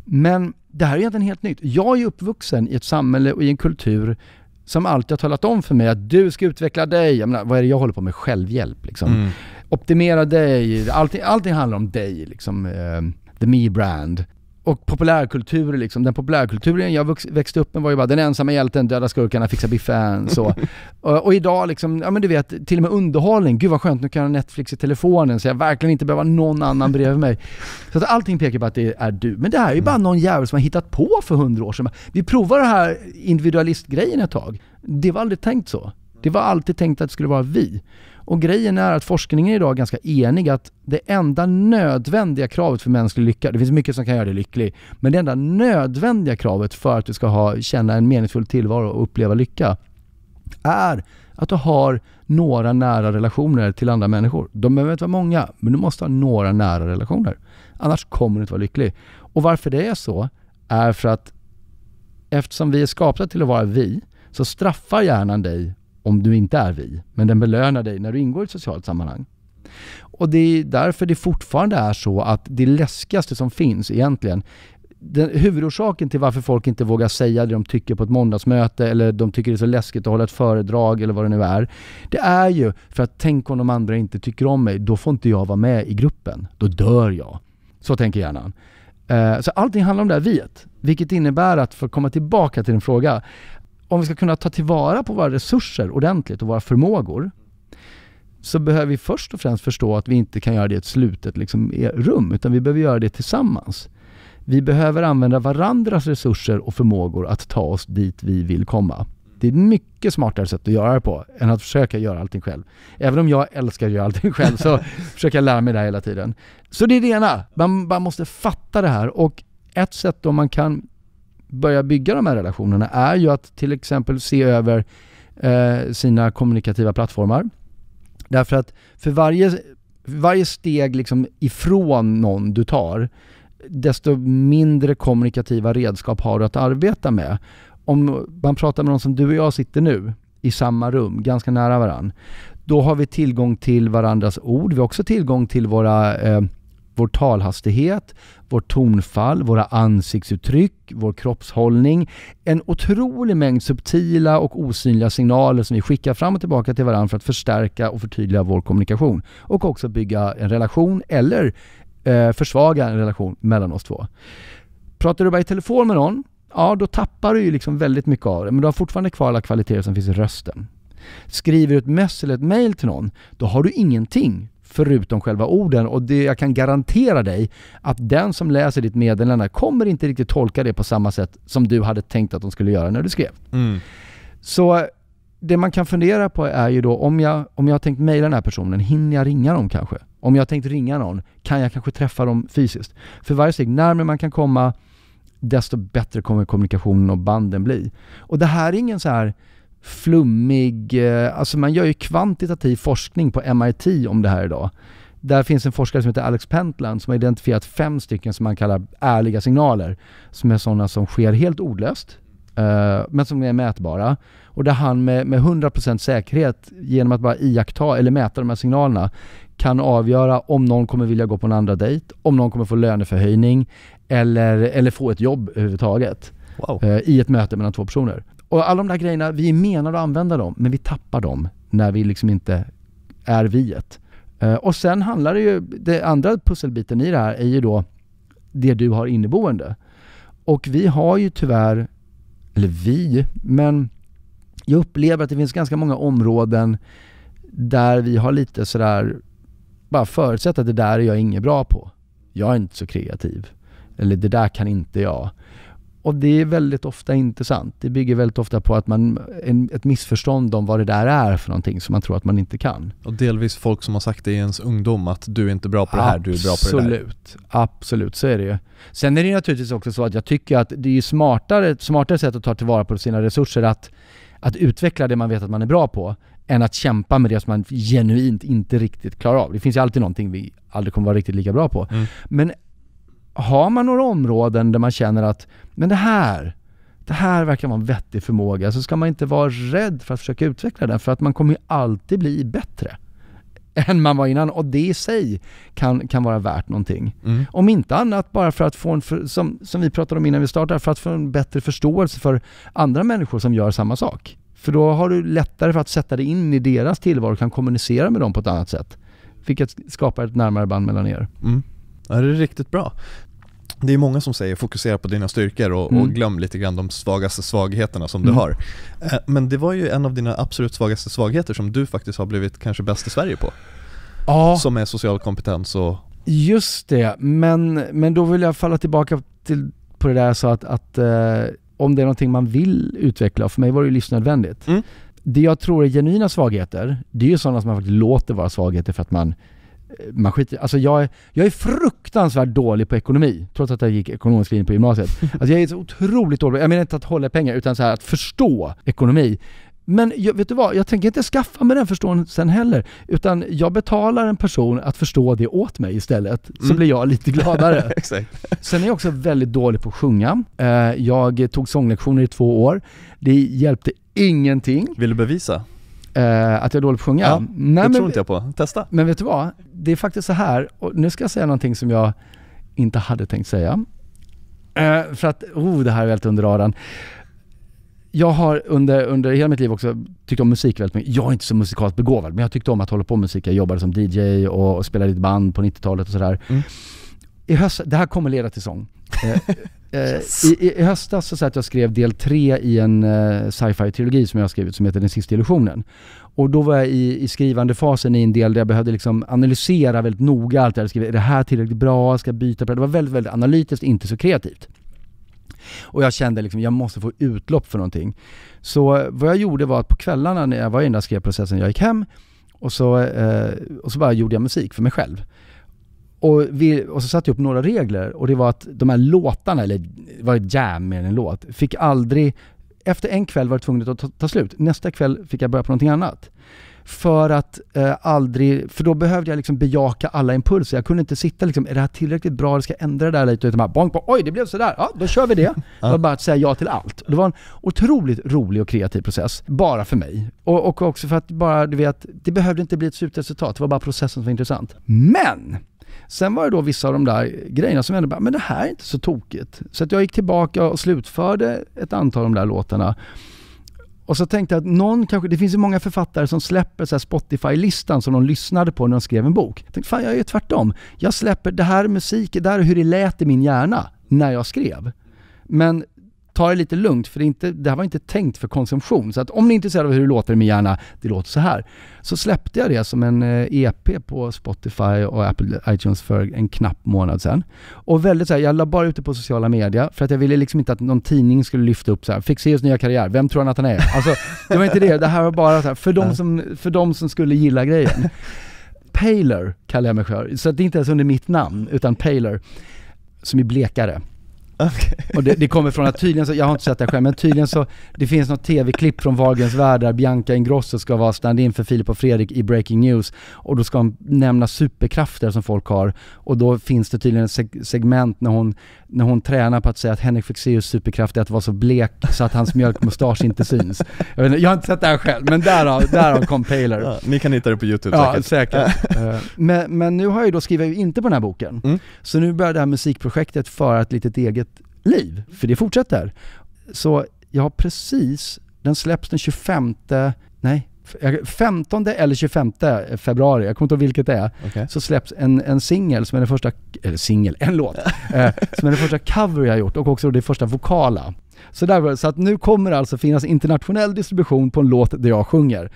Men det här är egentligen helt nytt. Jag är uppvuxen i ett samhälle och i en kultur som alltid har talat om för mig att du ska utveckla dig. Jag menar, vad är det jag håller på med? Självhjälp liksom. Mm. Optimera dig, allting, allting handlar om dig liksom. Eh, the me brand. Och populärkultur liksom, den populärkulturen jag växte upp med var ju bara den ensamma hjälten, döda skurkarna, fixa biffen, så. och, och idag liksom, ja men du vet, till och med underhållning, gud vad skönt, nu kan jag ha Netflix i telefonen så jag verkligen inte behöver någon annan bredvid mig. Så att allting pekar på att det är du. Men det här är ju bara någon jävel som har hittat på för hundra år sedan. Vi provar det här individualistgrejen ett tag. Det var aldrig tänkt så. Det var alltid tänkt att det skulle vara vi. Och grejen är att forskningen idag är ganska enig att det enda nödvändiga kravet för mänsklig lycka, det finns mycket som kan göra dig lycklig, men det enda nödvändiga kravet för att du ska ha, känna en meningsfull tillvaro och uppleva lycka är att du har några nära relationer till andra människor. De behöver inte vara många, men du måste ha några nära relationer. Annars kommer du inte vara lycklig. Och varför det är så är för att eftersom vi är skapade till att vara vi, så straffar hjärnan dig om du inte är vi, men den belönar dig när du ingår i ett socialt sammanhang. Och det är därför det fortfarande är så att det läskigaste som finns egentligen, den, huvudorsaken till varför folk inte vågar säga det de tycker på ett måndagsmöte eller de tycker det är så läskigt att hålla ett föredrag eller vad det nu är. Det är ju för att tänk om de andra inte tycker om mig, då får inte jag vara med i gruppen. Då dör jag. Så tänker hjärnan. Eh, så allting handlar om det här viet. Vilket innebär att, för att komma tillbaka till din fråga, om vi ska kunna ta tillvara på våra resurser ordentligt och våra förmågor, så behöver vi först och främst förstå att vi inte kan göra det i ett slutet liksom, e, rum, utan vi behöver göra det tillsammans. Vi behöver använda varandras resurser och förmågor att ta oss dit vi vill komma. Det är ett mycket smartare sätt att göra det på än att försöka göra allting själv. Även om jag älskar att göra allting själv så försöker jag lära mig det här hela tiden. Så det är det ena, man, man måste fatta det här och ett sätt då man kan börja bygga de här relationerna är ju att till exempel se över eh, sina kommunikativa plattformar. Därför att för varje, varje steg liksom ifrån någon du tar, desto mindre kommunikativa redskap har du att arbeta med. Om man pratar med någon som du och jag sitter nu, i samma rum, ganska nära varandra, då har vi tillgång till varandras ord. Vi har också tillgång till våra eh, vår talhastighet, vårt tonfall, våra ansiktsuttryck, vår kroppshållning. En otrolig mängd subtila och osynliga signaler som vi skickar fram och tillbaka till varandra för att förstärka och förtydliga vår kommunikation. Och också bygga en relation eller eh, försvaga en relation mellan oss två. Pratar du bara i telefon med någon, ja då tappar du ju liksom väldigt mycket av det, men du har fortfarande kvar alla kvaliteter som finns i rösten. Skriver du ett mess eller ett mail till någon, då har du ingenting förutom själva orden och det, jag kan garantera dig att den som läser ditt meddelande kommer inte riktigt tolka det på samma sätt som du hade tänkt att de skulle göra när du skrev. Mm. Så det man kan fundera på är ju då om jag, om jag har tänkt mejla den här personen, hinner jag ringa dem kanske? Om jag har tänkt ringa någon, kan jag kanske träffa dem fysiskt? För varje steg närmare man kan komma, desto bättre kommer kommunikationen och banden bli. Och det här är ingen så här flummig, eh, alltså man gör ju kvantitativ forskning på MIT om det här idag. Där finns en forskare som heter Alex Pentland som har identifierat fem stycken som man kallar ärliga signaler. Som är sådana som sker helt ordlöst, uh, men som är mätbara. Och där han med, med 100% säkerhet, genom att bara iaktta eller mäta de här signalerna, kan avgöra om någon kommer vilja gå på en andra dejt, om någon kommer få löneförhöjning eller, eller få ett jobb överhuvudtaget. Wow. Uh, I ett möte mellan två personer. Och alla de där grejerna, vi är menade att använda dem, men vi tappar dem när vi liksom inte är viet. Eh, och sen handlar det ju, det andra pusselbiten i det här är ju då det du har inneboende. Och vi har ju tyvärr, eller vi, men jag upplever att det finns ganska många områden där vi har lite sådär, bara förutsatt att det där är jag inget bra på. Jag är inte så kreativ. Eller det där kan inte jag. Och det är väldigt ofta inte sant. Det bygger väldigt ofta på att man, en, ett missförstånd om vad det där är för någonting som man tror att man inte kan. Och delvis folk som har sagt det i ens ungdom att du är inte bra på det här, absolut, du är bra på det där. Absolut, absolut så är det ju. Sen är det naturligtvis också så att jag tycker att det är smartare, ett smartare sätt att ta tillvara på sina resurser att, att utveckla det man vet att man är bra på än att kämpa med det som man genuint inte riktigt klarar av. Det finns ju alltid någonting vi aldrig kommer vara riktigt lika bra på. Mm. Men har man några områden där man känner att, men det här, det här verkar vara en vettig förmåga, så ska man inte vara rädd för att försöka utveckla den, för att man kommer ju alltid bli bättre än man var innan och det i sig kan, kan vara värt någonting. Mm. Om inte annat bara för att få en, för, som, som vi pratade om innan vi startade, för att få en bättre förståelse för andra människor som gör samma sak. För då har du lättare för att sätta dig in i deras tillvaro och kan kommunicera med dem på ett annat sätt. Vilket skapar ett närmare band mellan er. Mm. Ja, det är riktigt bra. Det är många som säger fokusera på dina styrkor och, mm. och glöm lite grann de svagaste svagheterna som mm. du har. Eh, men det var ju en av dina absolut svagaste svagheter som du faktiskt har blivit kanske bäst i Sverige på. Ja. Som är social kompetens och... Just det, men, men då vill jag falla tillbaka till, på det där så att, att eh, om det är någonting man vill utveckla, för mig var det ju livsnödvändigt. Mm. Det jag tror är genuina svagheter, det är ju sådana som man faktiskt låter vara svagheter för att man man skiter Alltså jag är, jag är fruktansvärt dålig på ekonomi, trots att jag gick ekonomisk linje på gymnasiet. Alltså jag är så otroligt dålig, jag menar inte att hålla pengar, utan så här att förstå ekonomi. Men jag, vet du vad, jag tänker inte skaffa mig den förståelsen heller. Utan jag betalar en person att förstå det åt mig istället, så mm. blir jag lite gladare. Sen är jag också väldigt dålig på att sjunga. Eh, jag tog sånglektioner i två år. Det hjälpte ingenting. Vill du bevisa? Eh, att jag är dålig på att sjunga? Ja, Nej, det men, tror inte jag på. Testa. men vet du vad? Det är faktiskt så här, och nu ska jag säga någonting som jag inte hade tänkt säga. Eh, för att, oh det här är väldigt under radarn. Jag har under, under hela mitt liv också tyckt om musik väldigt mycket. Jag är inte så musikaliskt begåvad, men jag tyckte om att hålla på med musik. Jag jobbade som DJ och, och spelade i ett band på 90-talet och sådär. Mm. I höst, det här kommer leda till sång. Eh, eh, i, i, I höstas så satt jag och skrev del tre i en eh, sci-fi trilogi som jag har skrivit som heter Den sista illusionen. Och då var jag i, i skrivande fasen i en del där jag behövde liksom analysera väldigt noga allt jag hade skrivit. Är det här tillräckligt bra? Ska jag byta på det? Det var väldigt, väldigt analytiskt, inte så kreativt. Och jag kände liksom, jag måste få utlopp för någonting. Så vad jag gjorde var att på kvällarna när jag var i den där skrivprocessen, jag gick hem och så, eh, och så bara gjorde jag musik för mig själv. Och, vi, och så satte jag upp några regler och det var att de här låtarna, eller det var ett jam mer än en låt, fick aldrig, efter en kväll var det tvunget att ta, ta slut. Nästa kväll fick jag börja på någonting annat. För att eh, aldrig, för då behövde jag liksom bejaka alla impulser. Jag kunde inte sitta liksom, är det här tillräckligt bra? Jag ska ändra det där lite. Utan bara, bonk, bonk, oj det blev sådär, ja då kör vi det. Det var bara att säga ja till allt. Det var en otroligt rolig och kreativ process, bara för mig. Och, och också för att bara, du vet, det behövde inte bli ett slutresultat, det var bara processen som var intressant. Men! Sen var det då vissa av de där grejerna som jag ändå bara, men det här är inte så tokigt. Så att jag gick tillbaka och slutförde ett antal av de där låtarna. Och så tänkte jag att någon kanske, det finns ju många författare som släpper Spotify-listan som de lyssnade på när de skrev en bok. Jag tänkte, fan jag gör tvärtom. Jag släpper, det här är musik, det här är hur det lät i min hjärna när jag skrev. Men ta det lite lugnt för det, är inte, det här var inte tänkt för konsumtion. Så att om ni är intresserade av hur det låter i min hjärna, det låter så här. Så släppte jag det som en eh, EP på Spotify och Apple iTunes för en knapp månad sedan. Och väldigt så här, jag la bara ut det på sociala medier för att jag ville liksom inte att någon tidning skulle lyfta upp så här, Fexeus nya karriär, vem tror han att han är? Alltså, det var inte det. Det här var bara så här, för de som, för de som skulle gilla grejen. Paler kallar jag mig för, så att det inte ens under mitt namn, utan Paler, som är blekare. Okay. Och det, det kommer från att tydligen så, jag har inte sett det själv, men tydligen så, det finns något tv-klipp från Wahlgrens värld där Bianca Ingrosso ska vara stand-in för Filip och Fredrik i Breaking News och då ska hon nämna superkrafter som folk har och då finns det tydligen ett seg segment när hon, när hon tränar på att säga att Henrik Fexeus superkraft är att vara så blek så att hans mjölkmustasch inte syns. Jag, inte, jag har inte sett det här själv, men därav, därav kom Paler. Ja, ni kan hitta det på youtube Ja, säkert. säkert. Eh, men, men nu har jag ju då skrivit inte på den här boken. Mm. Så nu börjar det här musikprojektet föra ett litet eget liv, för det fortsätter. Så jag har precis, den släpps den 25, nej, 15 eller 25 februari, jag kommer inte ihåg vilket det är, Okej. så släpps en, en singel som är den första, eller singel, en låt, eh, som är den första cover jag har gjort och också det första vokala. Så, där, var det. så att nu kommer det alltså finnas internationell distribution på en låt där jag sjunger.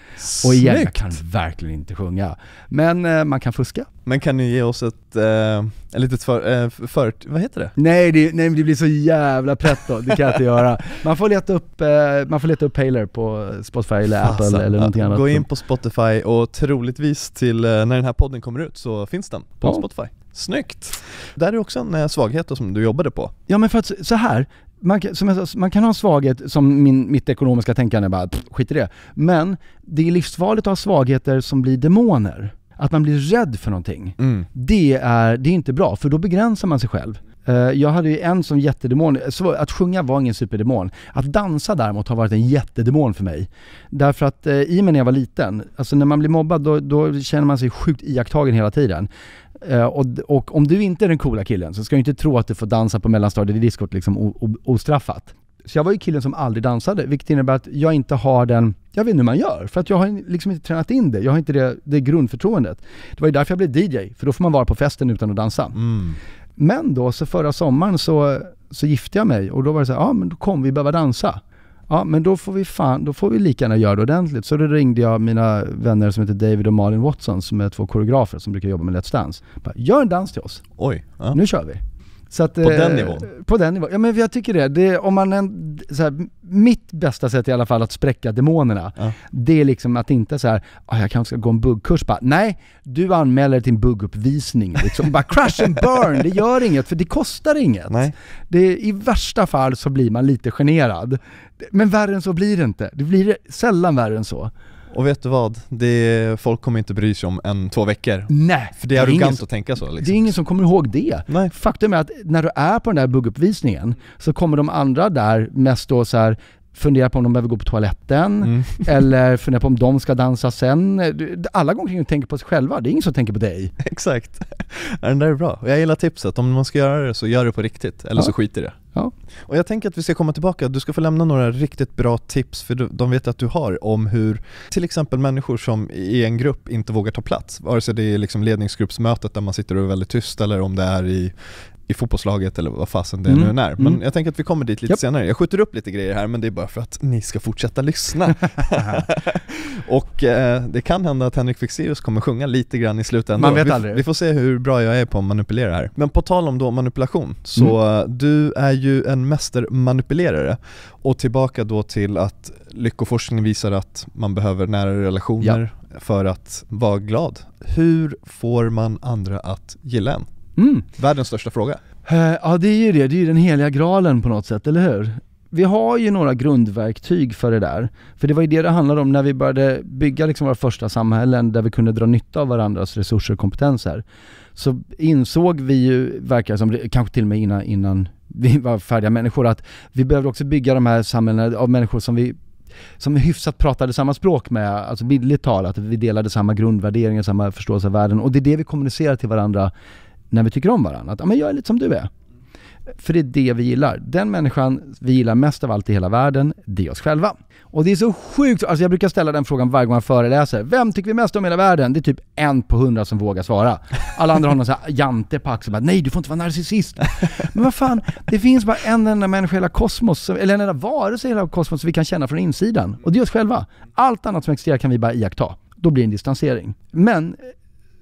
Och igen, jag Snyggt! kan verkligen inte sjunga. Men eh, man kan fuska. Men kan ni ge oss ett, eh, ett litet för, eh, för, vad heter det? Nej det, nej, det blir så jävla pretto, det kan jag inte göra. Man får leta upp, eh, man får leta upp Paler på Spotify eller Apple Fasen. eller någonting Ja, annat. Gå in på Spotify och troligtvis till eh, när den här podden kommer ut så finns den på Ja. Spotify. Snyggt! Där är också en eh, svaghet då som du jobbade på. Ja men för att så här, man som jag man kan ha en svaghet som min, mitt ekonomiska tänkande bara, pff, skit i det. Men det är livsfarligt att ha svagheter som blir demoner. Att man blir rädd för någonting. Mm. Det är, det är inte bra, för då begränsar man sig själv. Eh, jag hade ju en som jättedemon, så att sjunga var ingen superdemon. Att dansa däremot har varit en jättedemon för mig. Därför att eh, i och med när jag var liten, alltså när man blir mobbad då, då känner man sig sjukt iakttagen hela tiden. Eh, och, och om du inte är den coola killen så ska du inte tro att du får dansa på mellanstadiet i discot liksom o, o, ostraffat. Så jag var ju killen som aldrig dansade, vilket innebär att jag inte har den, jag vet inte hur man gör, för att jag har liksom inte tränat in det. Jag har inte det, det grundförtroendet. Det var ju därför jag blev DJ, för då får man vara på festen utan att dansa. Mm. Men då, så förra sommaren så, så gifte jag mig och då var det så här, ja men då kommer vi behöva dansa. Ja men då får vi fan, då får vi lika gärna göra det ordentligt. Så då ringde jag mina vänner som heter David och Malin Watson som är två koreografer som brukar jobba med Let's Dance. Bara, Gör en dans till oss, Oj. Ja. nu kör vi. Så att, På eh, den nivån? På den nivån. Ja men jag tycker det. det om man en, så här, mitt bästa sätt i alla fall att spräcka demonerna, Ja. det är liksom att inte så här, ah, jag kanske ska gå en buggkurs bara. Nej, du anmäler till en bugguppvisning liksom. bara crash and burn, det gör inget för det kostar inget. Nej. Det, I värsta fall så blir man lite generad. Men värre än så blir det inte. Det blir sällan värre än så. Och vet du vad? Det, folk kommer inte bry sig om en, två veckor. Nej, För det är ingen arrogant som- att tänka så liksom. Det är ingen som kommer ihåg det. Nej. Faktum är att när du är på den där bugguppvisningen så kommer de andra där mest då så här fundera på om de behöver gå på toaletten, Mm. eller fundera på om de ska dansa sen. Alla går omkring och tänker på sig själva, det är ingen som tänker på dig. Exakt. Den där är bra. Jag gillar tipset, om man ska göra det så gör det på riktigt, eller Ja. så skit i det. Ja. Och jag tänker att vi ska komma tillbaka, du ska få lämna några riktigt bra tips, för de vet att du har, om hur till exempel människor som i en grupp inte vågar ta plats, vare sig det är liksom ledningsgruppsmötet där man sitter och är väldigt tyst eller om det är i i fotbollslaget eller vad fasen det Mm. nu är. Men Mm. jag tänker att vi kommer dit lite Japp. senare. Jag skjuter upp lite grejer här men det är bara för att ni ska fortsätta lyssna. och eh, det kan hända att Henrik Fexeus kommer sjunga lite grann i slutändan. Man vet vi, aldrig. vi får se hur bra jag är på att manipulera här. Men på tal om då manipulation, så Mm. du är ju en mästermanipulerare. Och tillbaka då till att lyckoforskning visar att man behöver nära relationer för att vara glad. Hur får man andra att gilla en? Mm. Världens största fråga. Eh, Ja det är ju det, det är ju den heliga graalen på något sätt, eller hur? Vi har ju några grundverktyg för det där. För det var ju det det handlade om när vi började bygga liksom våra första samhällen där vi kunde dra nytta av varandras resurser och kompetenser. Så insåg vi ju, verkar som, kanske till och med innan, innan vi var färdiga människor, att vi behövde också bygga de här samhällena av människor som vi som hyfsat pratade samma språk med, alltså bildligt talat, vi delade samma grundvärderingar, samma förståelse av världen och det är det vi kommunicerar till varandra när vi tycker om varandra. Att ja, men jag är lite som du är. För det är det vi gillar. Den människan vi gillar mest av allt i hela världen, det är oss själva. Och det är så sjukt, alltså jag brukar ställa den frågan varje gång jag föreläser. Vem tycker vi mest om i hela världen? Det är typ en på hundra som vågar svara. Alla andra har någon sån här jante på axeln, bara, nej du får inte vara narcissist. Men vad fan, det finns bara en enda människa i hela kosmos, eller en enda varelse i hela kosmos som vi kan känna från insidan. Och det är oss själva. Allt annat som existerar kan vi bara iaktta. Då blir det en distansering. Men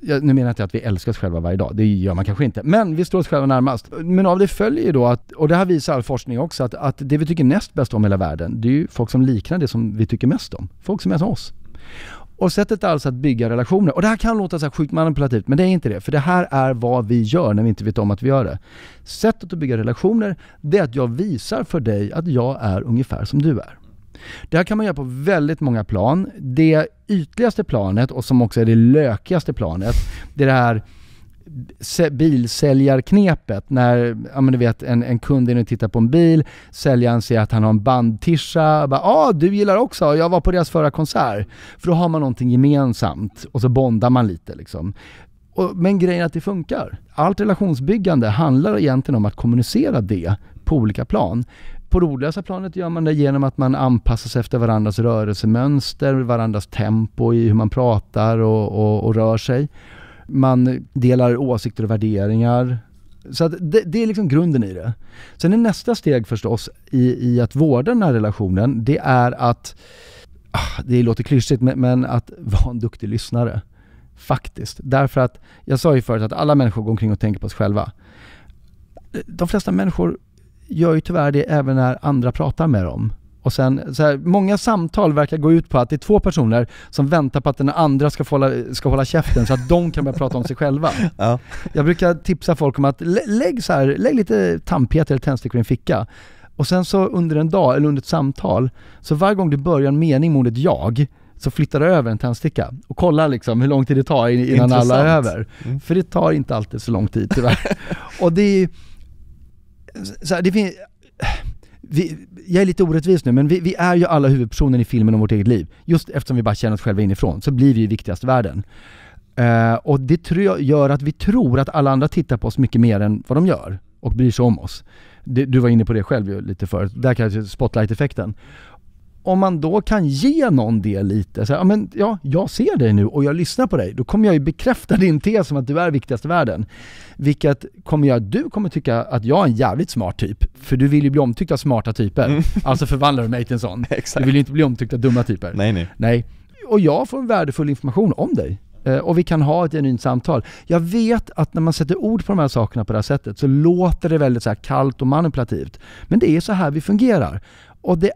jag, nu menar jag inte att vi älskar oss själva varje dag, det gör man kanske inte. Men vi står oss själva närmast. Men av det följer ju då att, och det här visar all forskning också, att, att det vi tycker näst bäst om i hela världen, det är ju folk som liknar det som vi tycker mest om. Folk som är som oss. Och sättet är alltså att bygga relationer. Och det här kan låta så här sjukt manipulativt, men det är inte det. För det här är vad vi gör när vi inte vet om att vi gör det. Sättet att bygga relationer, det är att jag visar för dig att jag är ungefär som du är. Det här kan man göra på väldigt många plan. Det ytligaste planet, och som också är det lökigaste planet, det är det här bilsäljarknepet när, ja men du vet, en, en kund är inne och tittar på en bil, säljaren ser att han har en bandtisha, bara ah du gillar också, jag var på deras förra konsert. För då har man någonting gemensamt och så bondar man lite liksom. Och, men grejen är att det funkar. Allt relationsbyggande handlar egentligen om att kommunicera det på olika plan. På det ordlösa planet gör man det genom att man anpassar sig efter varandras rörelsemönster, varandras tempo i hur man pratar och, och, och rör sig. Man delar åsikter och värderingar. Så att det, det är liksom grunden i det. Sen är nästa steg förstås i, i att vårda den här relationen, det är att, ah, det låter klyschigt, men att vara en duktig lyssnare. Faktiskt. Därför att, jag sa ju förut att alla människor går omkring och tänker på sig själva. De flesta människor gör ju tyvärr det även när andra pratar med dem. Och sen, så här, många samtal verkar gå ut på att det är två personer som väntar på att den andra ska få hålla, ska hålla käften så att de kan börja prata om sig själva. Ja. Jag brukar tipsa folk om att lä- lägg, så här, lägg lite tandpetare eller tändstickor i en ficka. Och sen så under en dag, eller under ett samtal, så varje gång du börjar en mening med ordet jag, så flyttar du över en tändsticka och kolla liksom hur lång tid det tar in- innan alla är Intressant. över. Mm. För det tar inte alltid så lång tid tyvärr. och det är så här, det finns vi, jag är lite orättvis nu, men vi, vi är ju alla huvudpersoner i filmen om vårt eget liv. Just eftersom vi bara känner oss själva inifrån, så blir vi ju viktigast i världen. Eh, och det tror jag gör att vi tror att alla andra tittar på oss mycket mer än vad de gör och bryr sig om oss. Det, du var inne på det själv lite förut, där kanske det spotlight-effekten. Om man då kan ge någon det lite, så här, ja, men ja, jag ser dig nu och jag lyssnar på dig, då kommer jag ju bekräfta din tes om att du är viktigast i världen. Vilket kommer göra att du kommer tycka att jag är en jävligt smart typ, för du vill ju bli omtyckt av smarta typer. Mm. Alltså förvandlar du mig till en sån. Du Exakt. vill ju inte bli omtyckt av dumma typer. Nej nej. Nej. Och jag får värdefull information om dig. Eh, Och vi kan ha ett genuint samtal. Jag vet att när man sätter ord på de här sakerna på det här sättet så låter det väldigt så kallt och manipulativt. Men det är så här vi fungerar. Och det,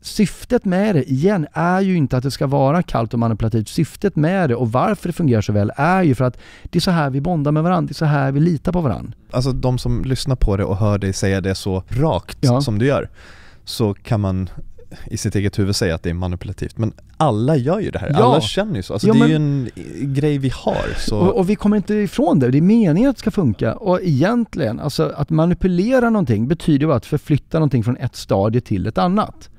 syftet med det, igen, är ju inte att det ska vara kallt och manipulativt. Syftet med det och varför det fungerar så väl är ju för att det är så här vi bondar med varandra. Det är så här vi litar på varandra. Alltså de som lyssnar på det och hör dig säga det så rakt Ja. som du gör Så kan man i sitt eget huvud säga att det är manipulativt Men alla gör ju det här, Ja. alla känner ju så, alltså Ja, det är ju en grej vi har Och, och vi kommer inte ifrån det. Det är meningen att det ska funka. Och egentligen, alltså att manipulera någonting betyder ju att förflytta någonting från ett stadie till ett annat.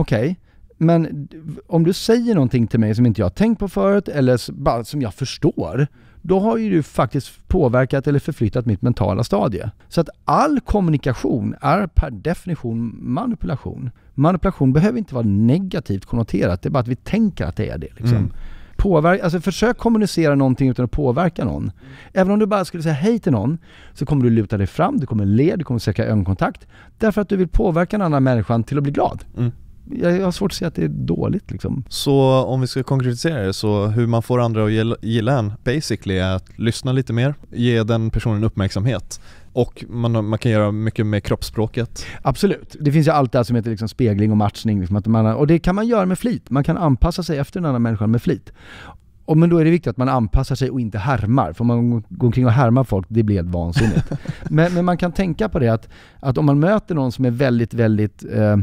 Okej, men d- om du säger någonting till mig som inte jag har tänkt på förut eller bara som jag förstår, då har ju du faktiskt påverkat eller förflyttat mitt mentala stadie. Så att all kommunikation är per definition manipulation. Manipulation behöver inte vara negativt konnoterat, det är bara att vi tänker att det är det. Liksom. Mm. Påverka, alltså försök kommunicera någonting utan att påverka någon. Även om du bara skulle säga hej till någon, så kommer du luta dig fram, du kommer le, du kommer söka ögonkontakt. Därför att du vill påverka den andra människan till att bli glad. Mm. Jag, har svårt att se att det är dåligt liksom. Så om vi ska konkretisera det, så hur man får andra att gilla- gilla en basically är att lyssna lite mer, ge den personen uppmärksamhet och man, man kan göra mycket med kroppsspråket. Absolut. Det finns ju allt det här som heter liksom spegling och matchning. Liksom att man, och det kan man göra med flit. Man kan anpassa sig efter den andra människan med flit. Och men då är det viktigt att man anpassar sig och inte härmar. För om man går omkring och härmar folk, det blir helt vansinnigt. men, men man kan tänka på det att, att om man möter någon som är väldigt, väldigt eh,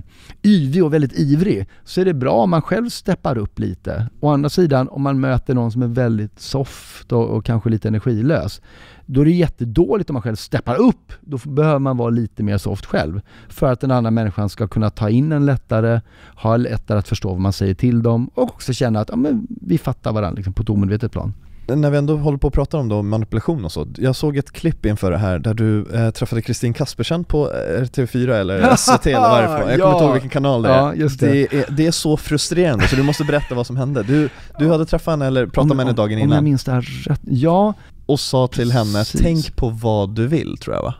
yvig och väldigt ivrig, så är det bra om man själv steppar upp lite. Å andra sidan, om man möter någon som är väldigt soft och, och kanske lite energilös, då är det jättedåligt om man själv steppar upp. Då behöver man vara lite mer soft själv. För att den andra människan ska kunna ta in en lättare, ha lättare att förstå vad man säger till dem och också känna att ja, men vi fattar varandra liksom, på ett omedvetet plan. När vi ändå håller på att prata om då manipulation och så, jag såg ett klipp inför det här där du eh, träffade Kristin Kaspersen på eh, TV4 eller SVT eller varifrån, jag kommer Ja. inte ihåg vilken kanal det är. Ja, det. Det, är, det är så frustrerande så du måste berätta vad som hände. Du, du hade träffat henne eller pratat med henne dagen Om jag innan minns det här rätt. Ja, och sa till henne, Precis. tänk på vad du vill tror jag va?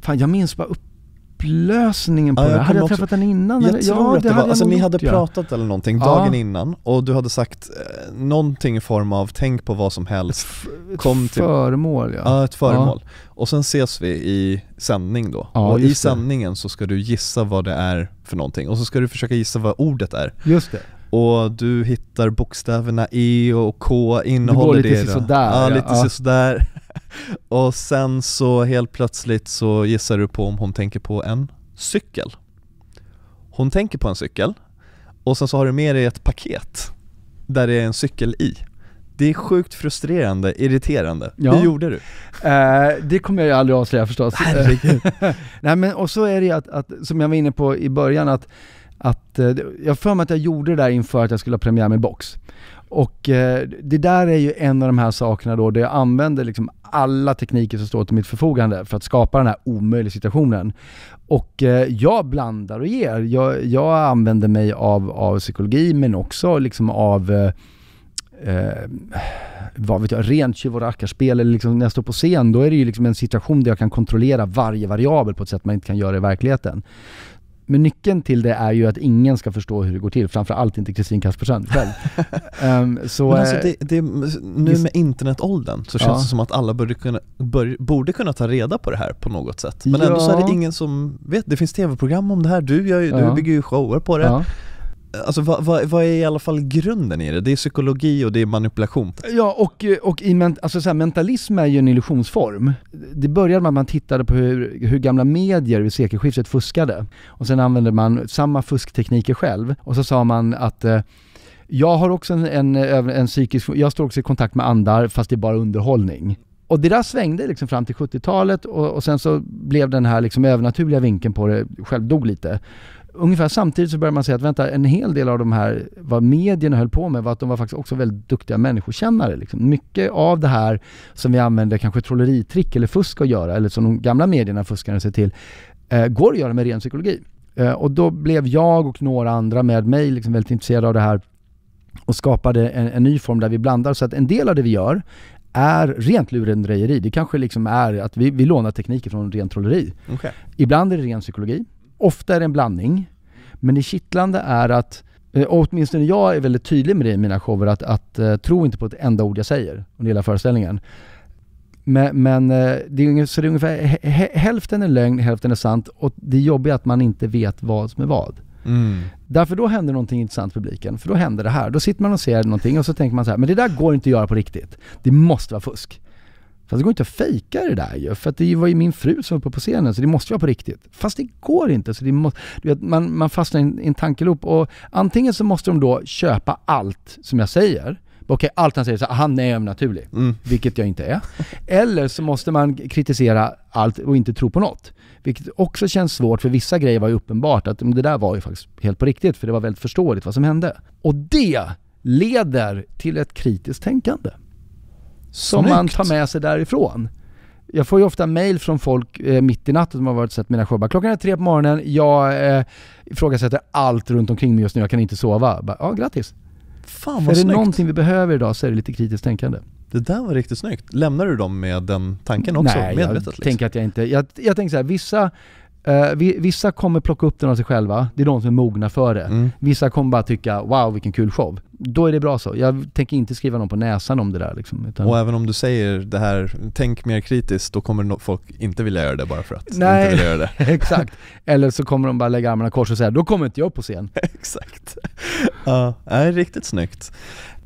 fan jag minns bara upplösningen på Ja, det. Hade jag också- träffat henne innan? Jag eller? tror ja, att det var, hade jag alltså ni gjort, hade ja. pratat eller någonting Ja. dagen innan och du hade sagt eh, någonting i form av tänk på vad som helst, Ett kom till- föremål ja. ja ett föremål. Och sen ses vi i sändning då, Ja, och i just det. sändningen så ska du gissa vad det är för någonting och så ska du försöka gissa vad ordet är. Just det. Och du hittar bokstäverna E och K, innehåller lite det då? sisådär, Ja, ja. lite Ja. sådär. och sen så helt plötsligt så gissar du på om hon tänker på en cykel. Hon tänker på en cykel och sen så har du med dig ett paket där det är en cykel i. Det är sjukt frustrerande, irriterande. Ja. Hur gjorde du? Eh, det kommer jag ju aldrig avslöja förstås. Nej men och så är det ju att, att, som jag var inne på i början, att, att eh, jag har för mig att jag gjorde det där inför att jag skulle ha premiär med box. Och eh, det där är ju en av de här sakerna då, där jag använder liksom alla tekniker som står till mitt förfogande för att skapa den här omöjliga situationen. Och eh, jag blandar och ger. Jag, jag använder mig av, av psykologi men också liksom av eh, eh, vad vet jag, rent tjuv och rackarspel eller liksom när jag står på scen, då är det ju liksom en situation där jag kan kontrollera varje variabel på ett sätt man inte kan göra i verkligheten. Men nyckeln till det är ju att ingen ska förstå hur det går till, framförallt inte Kristin Kaspersen själv. Ehm, så, Men alltså eh, det, det, nu med internetåldern så känns Ja. det som att alla borde kunna, bör, borde kunna ta reda på det här på något sätt. Men ändå så är Ja. det ingen som vet, det finns tv-program om det här, du, gör ju, Ja. du bygger ju shower på det. Alltså vad, vad, vad är i alla fall grunden i det? Det är psykologi och det är manipulation. Ja, och, och i ment, alltså så här, mentalism är ju en illusionsform. Det började med att man tittade på hur, hur gamla medier vid sekelskiftet fuskade. Och sen använde man samma fusktekniker själv. Och så sa man att eh, jag har också en, en, en, en psykisk, jag står också i kontakt med andar fast det är bara underhållning. Och det där svängde liksom fram till 70-talet och, och sen så blev den här liksom övernaturliga vinkeln på det själv dog lite. Ungefär samtidigt så började man säga att vänta, en hel del av de här, vad medierna höll på med var att de var faktiskt också väldigt duktiga människokännare. Liksom. Mycket av det här som vi använder kanske trolleritrick eller fusk att göra, eller som de gamla medierna fuskade sig till, eh, går att göra med ren psykologi. Eh, och då blev jag och några andra med mig liksom väldigt intresserade av det här och skapade en, en ny form där vi blandar så att en del av det vi gör är rent lurendrejeri. Det kanske liksom är att vi, vi lånar tekniker från ren trolleri. Okay. Ibland är det ren psykologi, ofta är det en blandning. Men det kittlande är att, eh, och åtminstone jag är väldigt tydlig med det i mina shower, att, att uh, tro inte på ett enda ord jag säger under hela föreställningen. Men, men eh, det är, ungefär- så det är ungefär hä- hä- hälften är lögn, hälften är sant och det jobbiga är att man inte vet vad som är vad. Mm. Därför då händer någonting intressant för publiken, för då händer det här. Då sitter man och ser någonting och så tänker man så här, men det där går inte att göra på riktigt. Det måste vara fusk. Fast det går inte att fejka det där ju, för att det var ju min fru som var uppe på scenen, så det måste vara på riktigt. Fast det går inte, så det måste, vet, man, man fastnar i en, en tankeloop och antingen så måste de då köpa allt som jag säger, Okej, allt han säger så han är övernaturlig, Mm. vilket jag inte är. Eller så måste man kritisera allt och inte tro på något. Vilket också känns svårt, för vissa grejer var ju uppenbart att det där var ju faktiskt helt på riktigt, för det var väldigt förståeligt vad som hände. Och det leder till ett kritiskt tänkande. Som man Snyggt. tar med sig därifrån. Jag får ju ofta mail från folk eh, mitt i natten som har varit och sett mina shower. Bara, Klockan är tre på morgonen, jag eh, ifrågasätter allt runt omkring mig just nu, jag kan inte sova. Bara, ja, grattis. Fan För är vad det snyggt. någonting vi behöver idag så är det lite kritiskt tänkande. Det där var riktigt snyggt. Lämnar du dem med den tanken också? Nej, jag liksom? tänker att jag inte... Jag, jag tänker så här, vissa, vi, vissa kommer plocka upp den av sig själva, det är de som är mogna för det. Mm. Vissa kommer bara tycka 'Wow vilken kul show' Då är det bra så. Jag tänker inte skriva någon på näsan om det där liksom. Utan, Och även om du säger det här, tänk mer kritiskt, då kommer no- folk inte vilja göra det bara för att Nej. inte vilja göra det. Exakt. Eller så kommer de bara lägga armarna kors och säga 'Då kommer inte jag upp på scen' Exakt. Ja, är riktigt snyggt.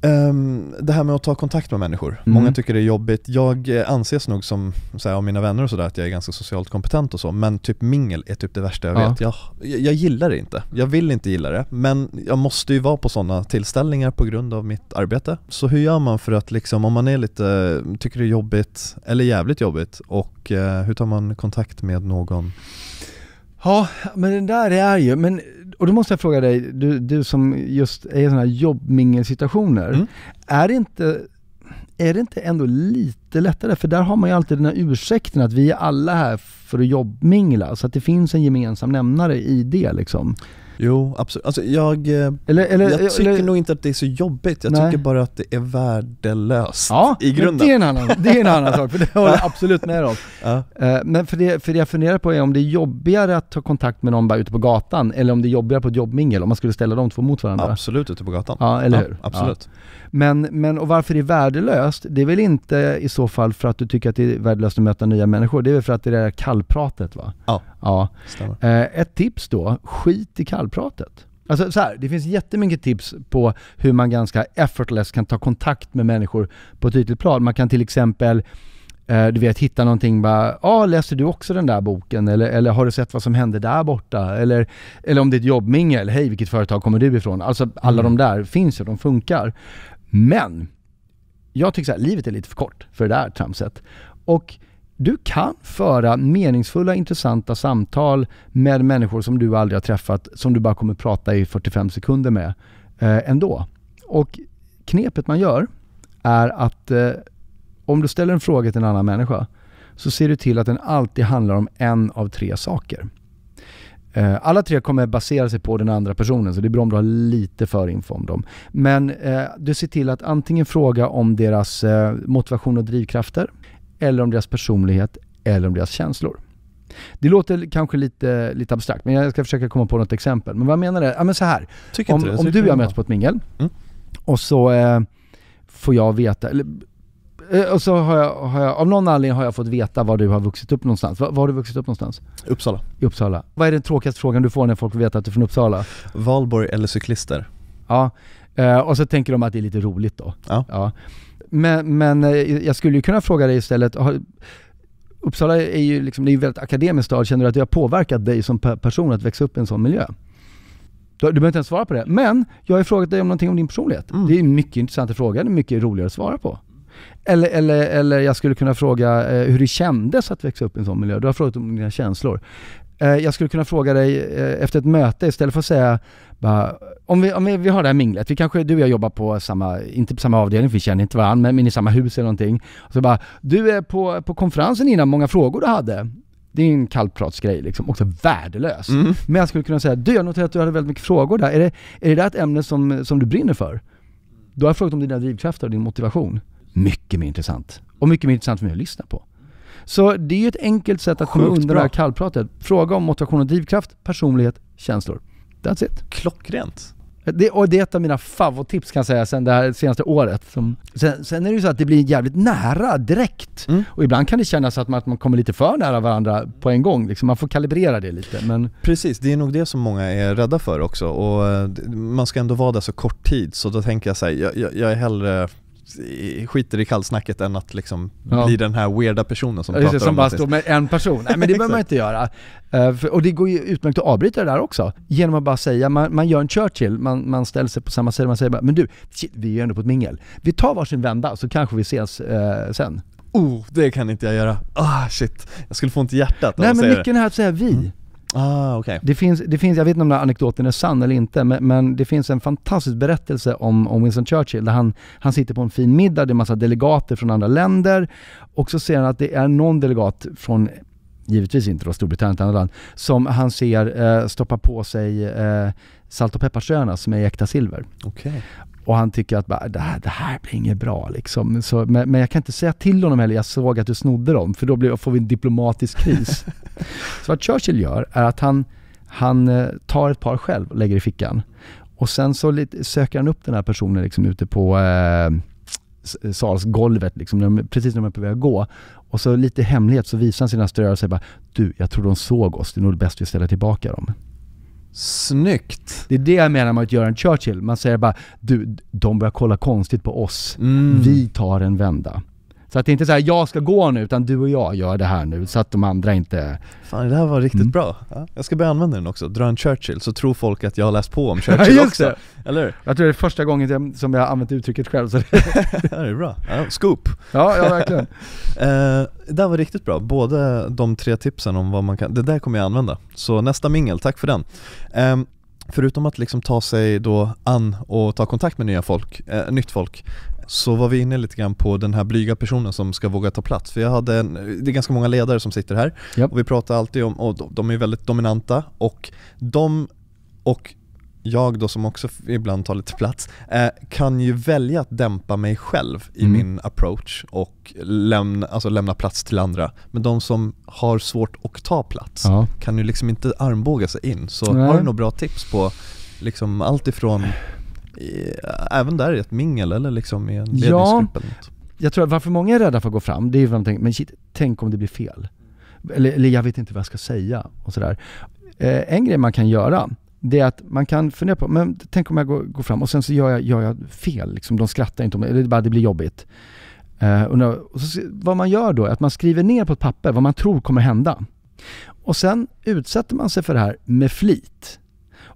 Ehm, det här med att ta kontakt med människor, Mm. många tycker det är jobbigt. Jag eh, anses nog som, så här, av mina vänner och sådär, att jag är ganska socialt kompetent och så, men typ mingel är typ det värsta jag Ja. vet. Jag, jag gillar det inte, jag vill inte gilla det, men jag måste ju vara på sådana tillställningar på grund av mitt arbete. Så hur gör man för att liksom, om man är lite, tycker det är jobbigt, eller jävligt jobbigt, och eh, hur tar man kontakt med någon? Ja, men det där är ju, men, och då måste jag fråga dig, du, du som just är i sådana här jobbmingelsituationer, Mm. är det inte är det inte ändå lite lättare? För där har man ju alltid den här ursäkten att vi är alla här för att jobbmingla, så att det finns en gemensam nämnare i det liksom. Jo, absolut. Alltså jag, eh, Eller, eller, jag tycker eller, nog inte att det är så jobbigt, jag Nej. tycker bara att det är värdelöst Ja, i grunden. det är en annan, det är en annan sak, för det håller jag absolut med om. Ja. Eh, Men för det, för det jag funderar på är om det är jobbigare att ta kontakt med någon bara ute på gatan, eller om det är jobbigare på ett jobbmingel, om man skulle ställa de två mot varandra. Absolut ute på gatan. Ja, eller hur? Absolut. Men, men och varför det är värdelöst, det är väl inte i så fall för att du tycker att det är värdelöst att möta nya människor, det är väl för att det är det där kallpratet va? Ja. Ja. Stämmer. Eh, ett tips då, skit i kallpratet. Alltså så här, det finns jättemycket tips på hur man ganska effortless kan ta kontakt med människor på ett ytligt plan. Man kan till exempel eh, du vet, hitta någonting bara, ah, läser du också den där boken? Eller, eller har du sett vad som hände där borta? Eller, eller om det är ett jobbmingel, hej vilket företag kommer du ifrån? Alltså alla Mm. de där finns ju, de funkar. Men, jag tycker så här, livet är lite för kort för det där tramset. Och du kan föra meningsfulla, intressanta samtal med människor som du aldrig har träffat, som du bara kommer prata i 45 sekunder med eh, ändå. Och knepet man gör är att eh, om du ställer en fråga till en annan människa så ser du till att den alltid handlar om en av tre saker. Eh, alla tre kommer basera sig på den andra personen, så det är bra om du har lite förinfo om dem. Men eh, du ser till att antingen fråga om deras eh, motivation och drivkrafter, eller om deras personlighet, eller om deras känslor. Det låter kanske lite, lite abstrakt, men jag ska försöka komma på något exempel. Men vad jag menar är, ja men så här. Tycker Om, om du och jag möts på ett mingel, Mm. och så eh, får jag veta, eller, eh, och så har jag, har jag, av någon anledning har jag fått veta var du har vuxit upp någonstans. Var, var har du vuxit upp någonstans? Uppsala. I Uppsala. Vad är den tråkigaste frågan du får när folk vet att du är från Uppsala? Valborg eller cyklister? Ja, eh, och så tänker de att det är lite roligt då. Ja. Men, men eh, jag skulle ju kunna fråga dig istället, Uppsala är ju liksom, det är en väldigt akademisk stad, känner du att det har påverkat dig som pe- person att växa upp i en sån miljö? Du, du behöver inte ens svara på det, men jag har ju frågat dig om någonting om din personlighet. Mm. Det är en mycket intressant fråga, det är mycket roligare att svara på. Eller, eller, eller jag skulle kunna fråga eh, hur det kändes att växa upp i en sån miljö. Du har frågat om dina känslor. Eh, jag skulle kunna fråga dig eh, efter ett möte istället för att säga bara, om, vi, om vi, vi har det här minglet, vi kanske, du och jag jobbar på samma, inte på samma avdelning för vi känner inte varandra, men, i samma hus eller någonting. Så bara, du är på, på konferensen innan, många frågor du hade. Det är en kallpratsgrej liksom, också värdelös. Mm. Men jag skulle kunna säga, du jag noterar att du hade väldigt mycket frågor där. Är det, är det där ett ämne som, som du brinner för? Då har jag frågat om dina drivkrafter och din motivation. Mycket mer intressant. Och mycket mer intressant för mig att lyssna på. Så det är ju ett enkelt sätt att komma undan det här kallpratet. Fråga om motivation och drivkraft, personlighet, känslor. That's it. Klockrent. Det, och det är ett av mina favorittips kan jag säga sen det här senaste året. Som, sen, sen är det ju så att det blir jävligt nära direkt. Mm. Och ibland kan det kännas att man, att man kommer lite för nära varandra på en gång. Liksom man får kalibrera det lite. Men Precis, det är nog det som många är rädda för också och eh, man ska ändå vara där så kort tid så då tänker jag så här, jag, jag, jag är hellre skiter i kallsnacket än att liksom Ja. bli den här weirda personen som Ja, just det, pratar som om bara står med en person. Nej men det behöver man inte göra. Eh, för, och det går ju utmärkt att avbryta det där också. Genom att bara säga, man, man gör en Churchill, man, man ställer sig på samma sida, man säger bara Men du, shit, vi är ju ändå på ett mingel. Vi tar varsin vända så kanske vi ses eh, sen. Oh, det kan inte jag göra. Ah shit, jag skulle få ont i hjärtat av Nej men nyckeln är att säga vi. det. Ah, okej. Det finns, det finns, jag vet inte om den här anekdoten är sann eller inte, men, men det finns en fantastisk berättelse om, om Winston Churchill där han, han sitter på en fin middag, det är massa delegater från andra länder och så ser han att det är någon delegat från, givetvis inte då Storbritannien, ett annat land, som han ser eh, stoppa på sig eh, salt och pepparströna som är i äkta silver. Okej. Och han tycker att bara, det, här, det här blir inget bra liksom. Så, men, men jag kan inte säga till honom heller, jag såg att du snodde dem, för då blir, får vi en diplomatisk kris. så vad Churchill gör är att han, han eh, tar ett par själv och lägger i fickan. Och sen så söker han upp den här personen liksom ute på eh, s- salsgolvet, liksom, precis när de är på väg att gå. Och så lite hemlighet så visar han sina strör och säger bara Du, jag tror de såg oss, det är nog bäst vi ställer tillbaka dem. Snyggt! Det är det jag menar med att göra en Churchill. Man säger bara Du, de börjar kolla konstigt på oss. Mm. Vi tar en vända. Så att det inte är så här, jag ska gå nu, utan du och jag gör det här nu, så att de andra inte... Fan det här var riktigt Mm. bra. Ja, jag ska börja använda den också, dra en Churchill, så tror folk att jag har läst på om Ja, Churchill just också. det. Eller hur? Jag tror det är första gången som jag har använt uttrycket själv, så det, Det här är bra. Ja, scoop! ja, ja verkligen. Eh, det där var riktigt bra, både de tre tipsen om vad man kan, det där kommer jag använda. Så nästa mingel, tack för den. Ehm, förutom att liksom ta sig då an och ta kontakt med nya folk, eh, nytt folk, så var vi inne lite grann på den här blyga personen som ska våga ta plats. För jag hade en, det är ganska många ledare som sitter här Japp. och vi pratar alltid om, och de- är väldigt dominanta och de och jag då som också ibland tar lite plats, eh, kan ju välja att dämpa mig själv i Mm. min approach och lämna, alltså lämna plats till andra. Men de som har svårt att ta plats Ja. kan ju liksom inte armbåga sig in. Så Nej. har du några bra tips på liksom allt ifrån i, även där i ett mingel eller liksom i en ledningsgrupp något? Jag tror att varför många är rädda för att gå fram, det är ju för att de tänker, men shit, tänk om det blir fel. Eller, eller jag vet inte vad jag ska säga och sådär. Eh, en grej man kan göra, det är att man kan fundera på, men tänk om jag går, går fram och sen så gör jag, gör jag fel, liksom, de skrattar inte eller det bara det blir jobbigt. Eh, och, och så, vad man gör då är att man skriver ner på ett papper vad man tror kommer hända. Och sen utsätter man sig för det här med flit.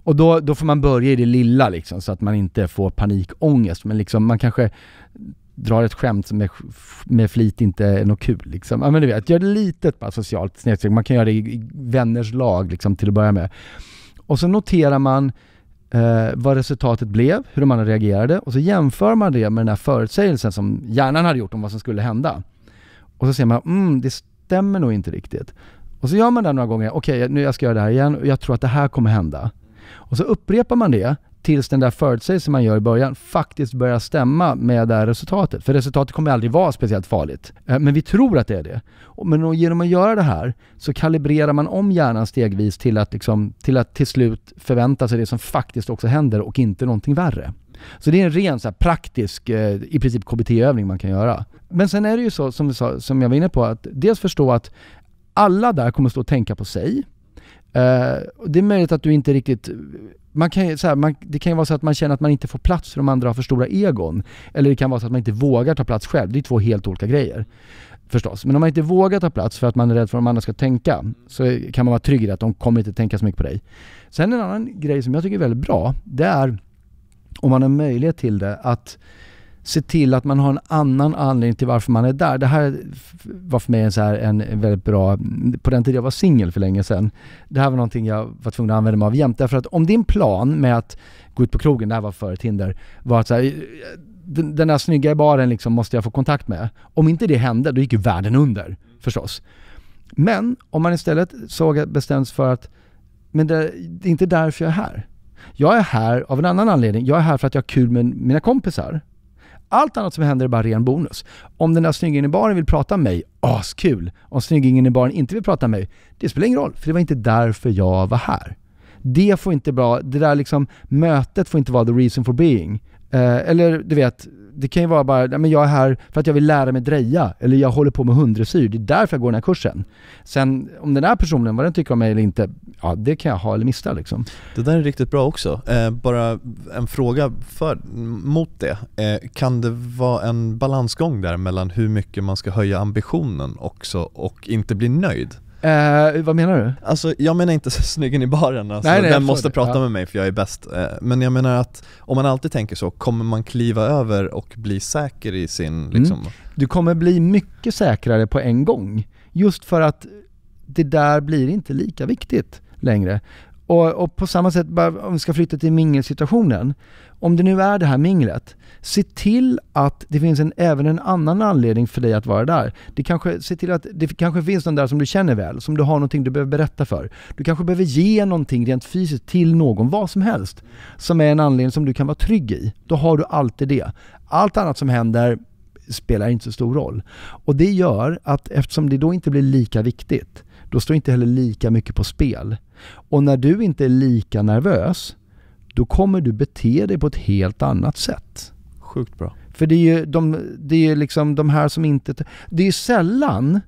Och då, då får man börja i det lilla liksom, så att man inte får panikångest. Men liksom, man kanske drar ett skämt som med, med flit inte är något kul. Liksom. Ja, men du vet, gör det litet bara socialt snedsteg. Man kan göra det i, i vänners lag liksom, till att börja med. Och så noterar man eh, vad resultatet blev, hur de andra reagerade och så jämför man det med den här förutsägelsen som hjärnan hade gjort om vad som skulle hända. Och så ser man, mm, det stämmer nog inte riktigt. Och så gör man det några gånger, okej nu jag ska göra det här igen och jag tror att det här kommer hända. Och så upprepar man det tills den där förutsägelsen man gör i början faktiskt börjar stämma med det här resultatet. För resultatet kommer aldrig vara speciellt farligt. Eh, men vi tror att det är det. Men genom att göra det här så kalibrerar man om hjärnan stegvis till att, liksom, till att till slut förvänta sig det som faktiskt också händer och inte någonting värre. Så det är en ren så här, praktisk, eh, i princip KBT-övning man kan göra. Men sen är det ju så, som, vi sa, som jag var inne på, att dels förstå att alla där kommer stå och tänka på sig. Uh, det är möjligt att du inte riktigt man kan så här, man, det kan ju vara så att man känner att man inte får plats för de andra har för stora egon. Eller det kan vara så att man inte vågar ta plats själv. Det är två helt olika grejer. Förstås. Men om man inte vågar ta plats för att man är rädd för att de andra ska tänka, så kan man vara trygg i det att de kommer inte tänka så mycket på dig. Sen en annan grej som jag tycker är väldigt bra, det är om man har möjlighet till det, att se till att man har en annan anledning till varför man är där. Det här var för mig en, så här, en väldigt bra, på den tiden jag var singel för länge sedan, det här var någonting jag var tvungen att använda mig av jämt. Därför att om din plan med att gå ut på krogen, det här var före Tinder, var att så här, eh, den, den där snygga i baren liksom måste jag få kontakt med. Om inte det hände, då gick ju världen under förstås. Men om man istället såg bestämt för att, men det, det är inte därför jag är här. Jag är här av en annan anledning. Jag är här för att jag har kul med mina kompisar. Allt annat som händer är bara ren bonus. Om den där snyggingen i baren vill prata med mig, askul. Om snyggingen i baren inte vill prata med mig, det spelar ingen roll. För det var inte därför jag var här. Det får inte vara, det där liksom mötet får inte vara the reason for being. Eh, eller du vet, det kan ju vara bara, men jag är här för att jag vill lära mig dreja, eller jag håller på med hunddressyr, det är därför jag går den här kursen. Sen om den här personen, vad den tycker om mig eller inte, ja det kan jag ha eller mista liksom. Det där är riktigt bra också. Eh, bara en fråga för, mot det. Eh, kan det vara en balansgång där mellan hur mycket man ska höja ambitionen också och inte bli nöjd? Eh, vad menar du? Alltså jag menar inte snyggen i baren, alltså, Nej, nej, den måste det. prata Ja. med mig för jag är bäst. Eh, Men jag menar att om man alltid tänker så, kommer man kliva över och bli säker i sin liksom, Du kommer bli mycket säkrare på en gång. Just för att det där blir inte lika viktigt längre. Och, och på samma sätt, om vi ska flytta till mingelsituationen. Om det nu är det här minglet, se till att det finns en, även en annan anledning för dig att vara där. Det kanske, se till att det kanske finns någon där som du känner väl, som du har någonting du behöver berätta för. Du kanske behöver ge någonting rent fysiskt till någon, vad som helst, som är en anledning som du kan vara trygg i. Då har du alltid det. Allt annat som händer spelar inte så stor roll. Och det gör att eftersom det då inte blir lika viktigt, då står inte heller lika mycket på spel. Och när du inte är lika nervös, då kommer du bete dig på ett helt annat sätt. sjukt bra. För det är ju de, det är liksom de här som inte... Det är ju sällan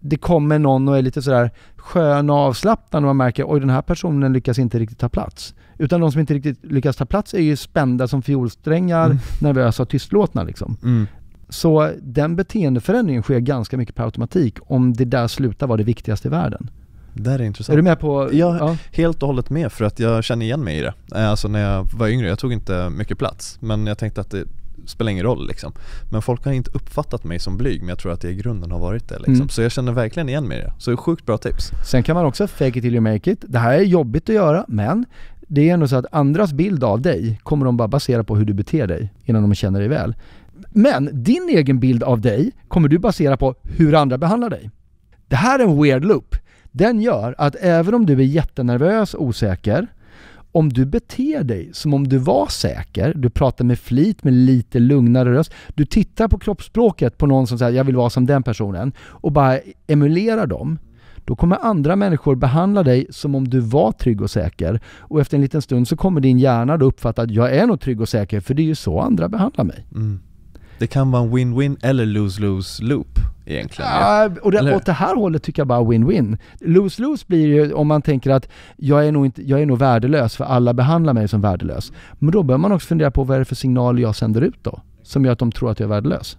det kommer någon och är lite sådär skön och avslappnad och man märker oj den här personen lyckas inte riktigt ta plats. Utan de som inte riktigt lyckas ta plats är ju spända som fiolsträngar, Mm. nervösa och tystlåtna liksom. Mm. Så den beteendeförändringen sker ganska mycket per automatik om det där slutar vara det viktigaste i världen. Det är intressant. Är du med på... Ja. Helt och hållet med för att jag känner igen mig i det. Eh, Alltså när jag var yngre, jag tog inte mycket plats men jag tänkte att det spelar ingen roll liksom. Men folk har inte uppfattat mig som blyg men jag tror att det i grunden har varit det liksom. Mm. Så jag känner verkligen igen mig i det. Så det är sjukt bra tips. Sen kan man också fake it till you make it. Det här är jobbigt att göra, men det är ändå så att andras bild av dig kommer de bara basera på hur du beter dig innan de känner dig väl. Men din egen bild av dig kommer du basera på hur andra behandlar dig. Det här är en weird loop. Den gör att även om du är jättenervös och osäker, om du beter dig som om du var säker, du pratar med flit med lite lugnare röst, du tittar på kroppsspråket på någon som säger jag vill vara som den personen och bara emulerar dem, då kommer andra människor behandla dig som om du var trygg och säker. Och efter en liten stund så kommer din hjärna då uppfatta att jag är nog trygg och säker, för det är ju så andra behandlar mig. Mm. Det kan vara en win-win eller lose-lose loop egentligen. ja. Och det, Eller- åt det här hållet tycker jag bara win-win. Lose-lose blir ju om man tänker att jag är, nog inte, jag är nog värdelös för alla behandlar mig som värdelös. Men då bör man också fundera på vad är det för signaler jag sänder ut då? Som gör att de tror att jag är värdelös.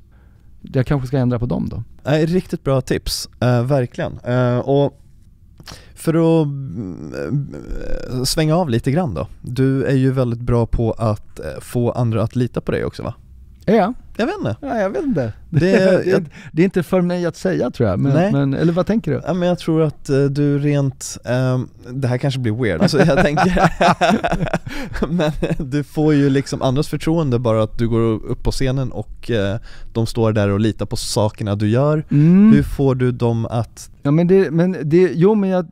Jag kanske ska ändra på dem då. Nej, riktigt bra tips, Eh, verkligen. Eh, och för att mm, eh, svänga av lite grann då. Du är ju väldigt bra på att eh, få andra att lita på dig också va? Är jag? Jag vet inte. Ja, jag vet inte. Det- Det, jag- det är inte för mig att säga tror jag. Nej. Men, men, eller vad tänker du? Ja, men jag tror att eh, du rent, ehm, det här kanske blir weird, alltså jag tänker Men du får ju liksom andras förtroende bara att du går upp på scenen och eh, de står där och litar på sakerna du gör Mm. Hur får du dem att, Ja men det, men det, jo men jag,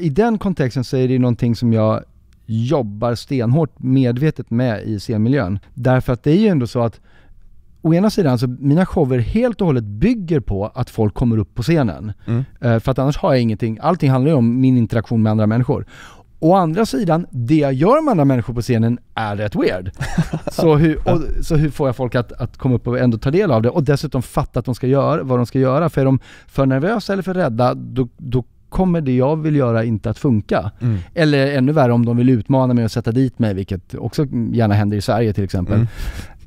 i den kontexten så är det någonting som jag jobbar stenhårt medvetet med i scenmiljön. Därför att det är ju ändå så att Å ena sidan så mina shower helt och hållet bygger på att folk kommer upp på scenen. mm, Eh, För att annars har jag ingenting, allting handlar ju om min interaktion med andra människor. Å andra sidan, det jag gör med andra människor på scenen är rätt weird. så, hur, och, så hur får jag folk att, att komma upp och ändå ta del av det och dessutom fatta att de ska göra, vad de ska göra. För är de för nervösa eller för rädda, då, då kommer det jag vill göra inte att funka. mm, Eller ännu värre om de vill utmana mig och sätta dit mig, vilket också gärna händer i Sverige till exempel. mm.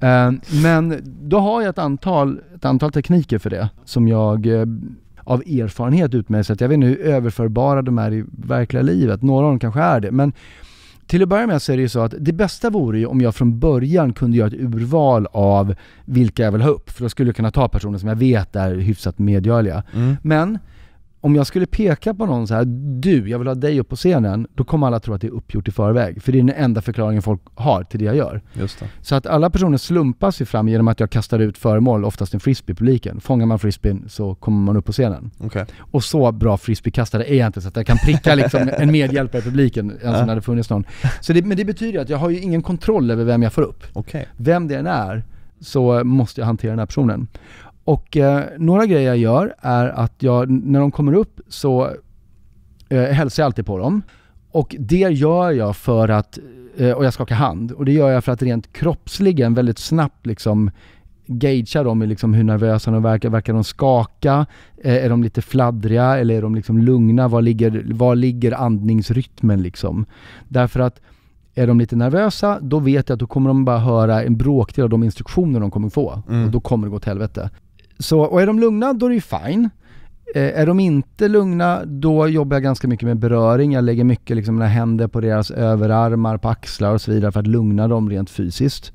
Eh, Men då har jag ett antal, ett antal tekniker för det som jag eh, av erfarenhet ut med så att jag vet inte hur överförbara de är i verkliga livet. Några av dem kanske är det. Men till att börja med så är det ju så att det bästa vore ju om jag från början kunde göra ett urval av vilka jag vill ha upp. För då skulle jag kunna ta personer som jag vet är hyfsat medgörliga. Mm. Men om jag skulle peka på någon så här, du, jag vill ha dig upp på scenen, då kommer alla tro att det är uppgjort i förväg. För det är den enda förklaringen folk har till det jag gör. Just det. Så att alla personer slumpas ju fram genom att jag kastar ut föremål, oftast en frisbee publiken. Fångar man frisbeen så kommer man upp på scenen. Okej. Och så bra frisbeekastare är jag inte så att jag kan pricka liksom en medhjälpare i publiken, ens om Ja. det funnits någon. Så det, men det betyder att jag har ju ingen kontroll över vem jag får upp. Okej. Vem det än är, så måste jag hantera den här personen. Och eh, några grejer jag gör är att jag, när de kommer upp så eh, hälsar jag alltid på dem. Och det gör jag för att, eh, och jag skakar hand, och det gör jag för att rent kroppsligen väldigt snabbt liksom gagea dem i liksom hur nervösa de verkar. Verkar de skaka? Eh, är de lite fladdriga eller är de liksom lugna? Var ligger, var ligger andningsrytmen liksom? Därför att är de lite nervösa, då vet jag att då kommer de bara höra en bråkdel av de instruktioner de kommer få. Mm. Och då kommer det gå åt helvete. Så, och är de lugna, då är det ju fine. Eh, är de inte lugna, då jobbar jag ganska mycket med beröring. Jag lägger mycket liksom mina händer på deras överarmar, på axlar och så vidare för att lugna dem rent fysiskt.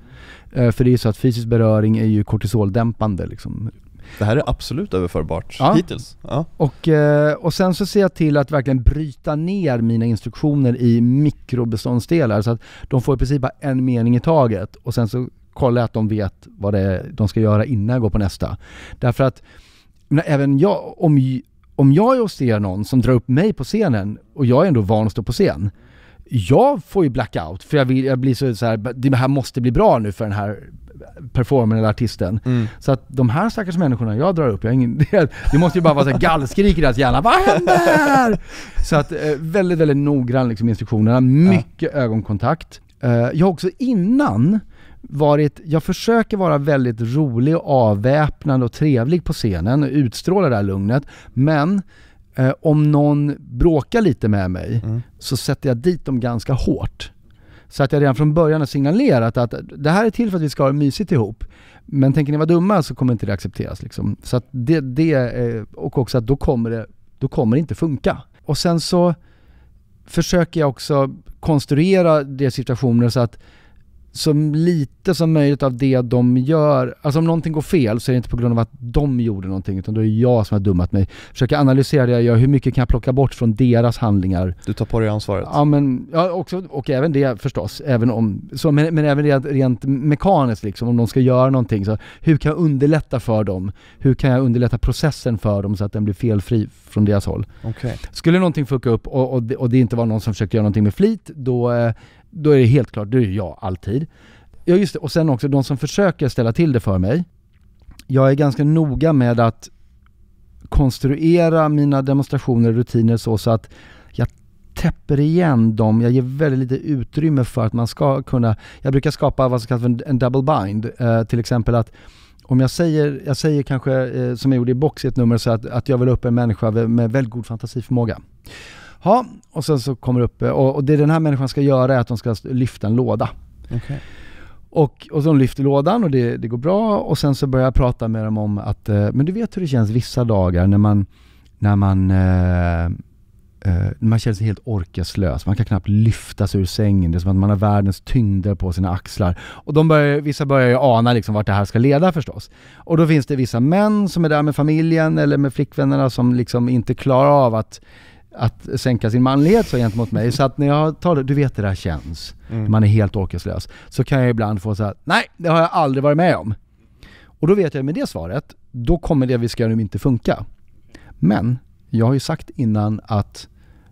Eh, för det är så att fysisk beröring är ju kortisoldämpande liksom. Det här är absolut överförbart ja. hittills. Ja. Och, eh, och sen så ser jag till att verkligen bryta ner mina instruktioner i mikrobeståndsdelar så att de får i princip bara en mening i taget och sen så kollar jag att de vet vad det är de ska göra innan jag går på nästa. Därför att även jag, om, om jag ser någon som drar upp mig på scenen och jag är ändå van att stå på scen jag får ju blackout för jag, vill, jag blir så, så här, det här måste bli bra nu för den här performern eller artisten. Mm. Så att de här stackars människorna jag drar upp, jag ingen, det, det måste ju bara vara så gallskrik i deras hjärna. Vad händer? Så att eh, väldigt, väldigt noggrann liksom instruktionerna, mycket ja. ögonkontakt. Eh, jag har också innan varit, jag försöker vara väldigt rolig och avväpnande och trevlig på scenen, utstråla det här lugnet. Men eh, om någon bråkar lite med mig mm. så sätter jag dit dem ganska hårt. Så att jag redan från början har signalerat att det här är till för att vi ska ha det mysigt ihop. Men tänker ni vara dumma så kommer inte det accepteras liksom. Så att det, det eh, och också att då kommer det, då kommer det inte funka. Och sen så försöker jag också konstruera de situationer så att så lite som möjligt av det de gör, alltså om någonting går fel så är det inte på grund av att de gjorde någonting utan då är det jag som har dummat mig. Försöker analysera det jag gör, hur mycket kan jag plocka bort från deras handlingar? Du tar på dig ansvaret? Ja men, ja också, och även det förstås, även om, så, men, men även det rent mekaniskt liksom, om de ska göra någonting så hur kan jag underlätta för dem? Hur kan jag underlätta processen för dem så att den blir felfri från deras håll? Okay. Skulle någonting fucka upp och, och, det, och det inte var någon som försökte göra någonting med flit, då eh, då är det helt klart, det är jag alltid. Ja just det, och sen också de som försöker ställa till det för mig. Jag är ganska noga med att konstruera mina demonstrationer och rutiner så, så att jag täpper igen dem, jag ger väldigt lite utrymme för att man ska kunna, jag brukar skapa vad som kallas för en double bind, eh, till exempel att om jag säger, jag säger kanske eh, som jag gjorde i box i ett nummer så att, att jag vill upp en människa med väldigt god fantasiförmåga. Ja, och sen så kommer det upp, och, och det den här människan ska göra är att de ska lyfta en låda. Okay. Och, och så de lyfter lådan och det, det går bra och sen så börjar jag prata med dem om att, eh, men du vet hur det känns vissa dagar när man, när man eh, Uh, man känner sig helt orkeslös, man kan knappt lyfta sig ur sängen, det är som att man har världens tyngder på sina axlar. Och de börjar, vissa börjar ju ana liksom vart det här ska leda förstås. Och då finns det vissa män som är där med familjen eller med flickvännerna som liksom inte klarar av att att sänka sin manlighet så gentemot mig. Så att när jag talar, du vet det här känns, mm. man är helt orkeslös. Så kan jag ibland få säga nej det har jag aldrig varit med om. Och då vet jag med det svaret, då kommer det vi ska göra nu inte funka. Men jag har ju sagt innan att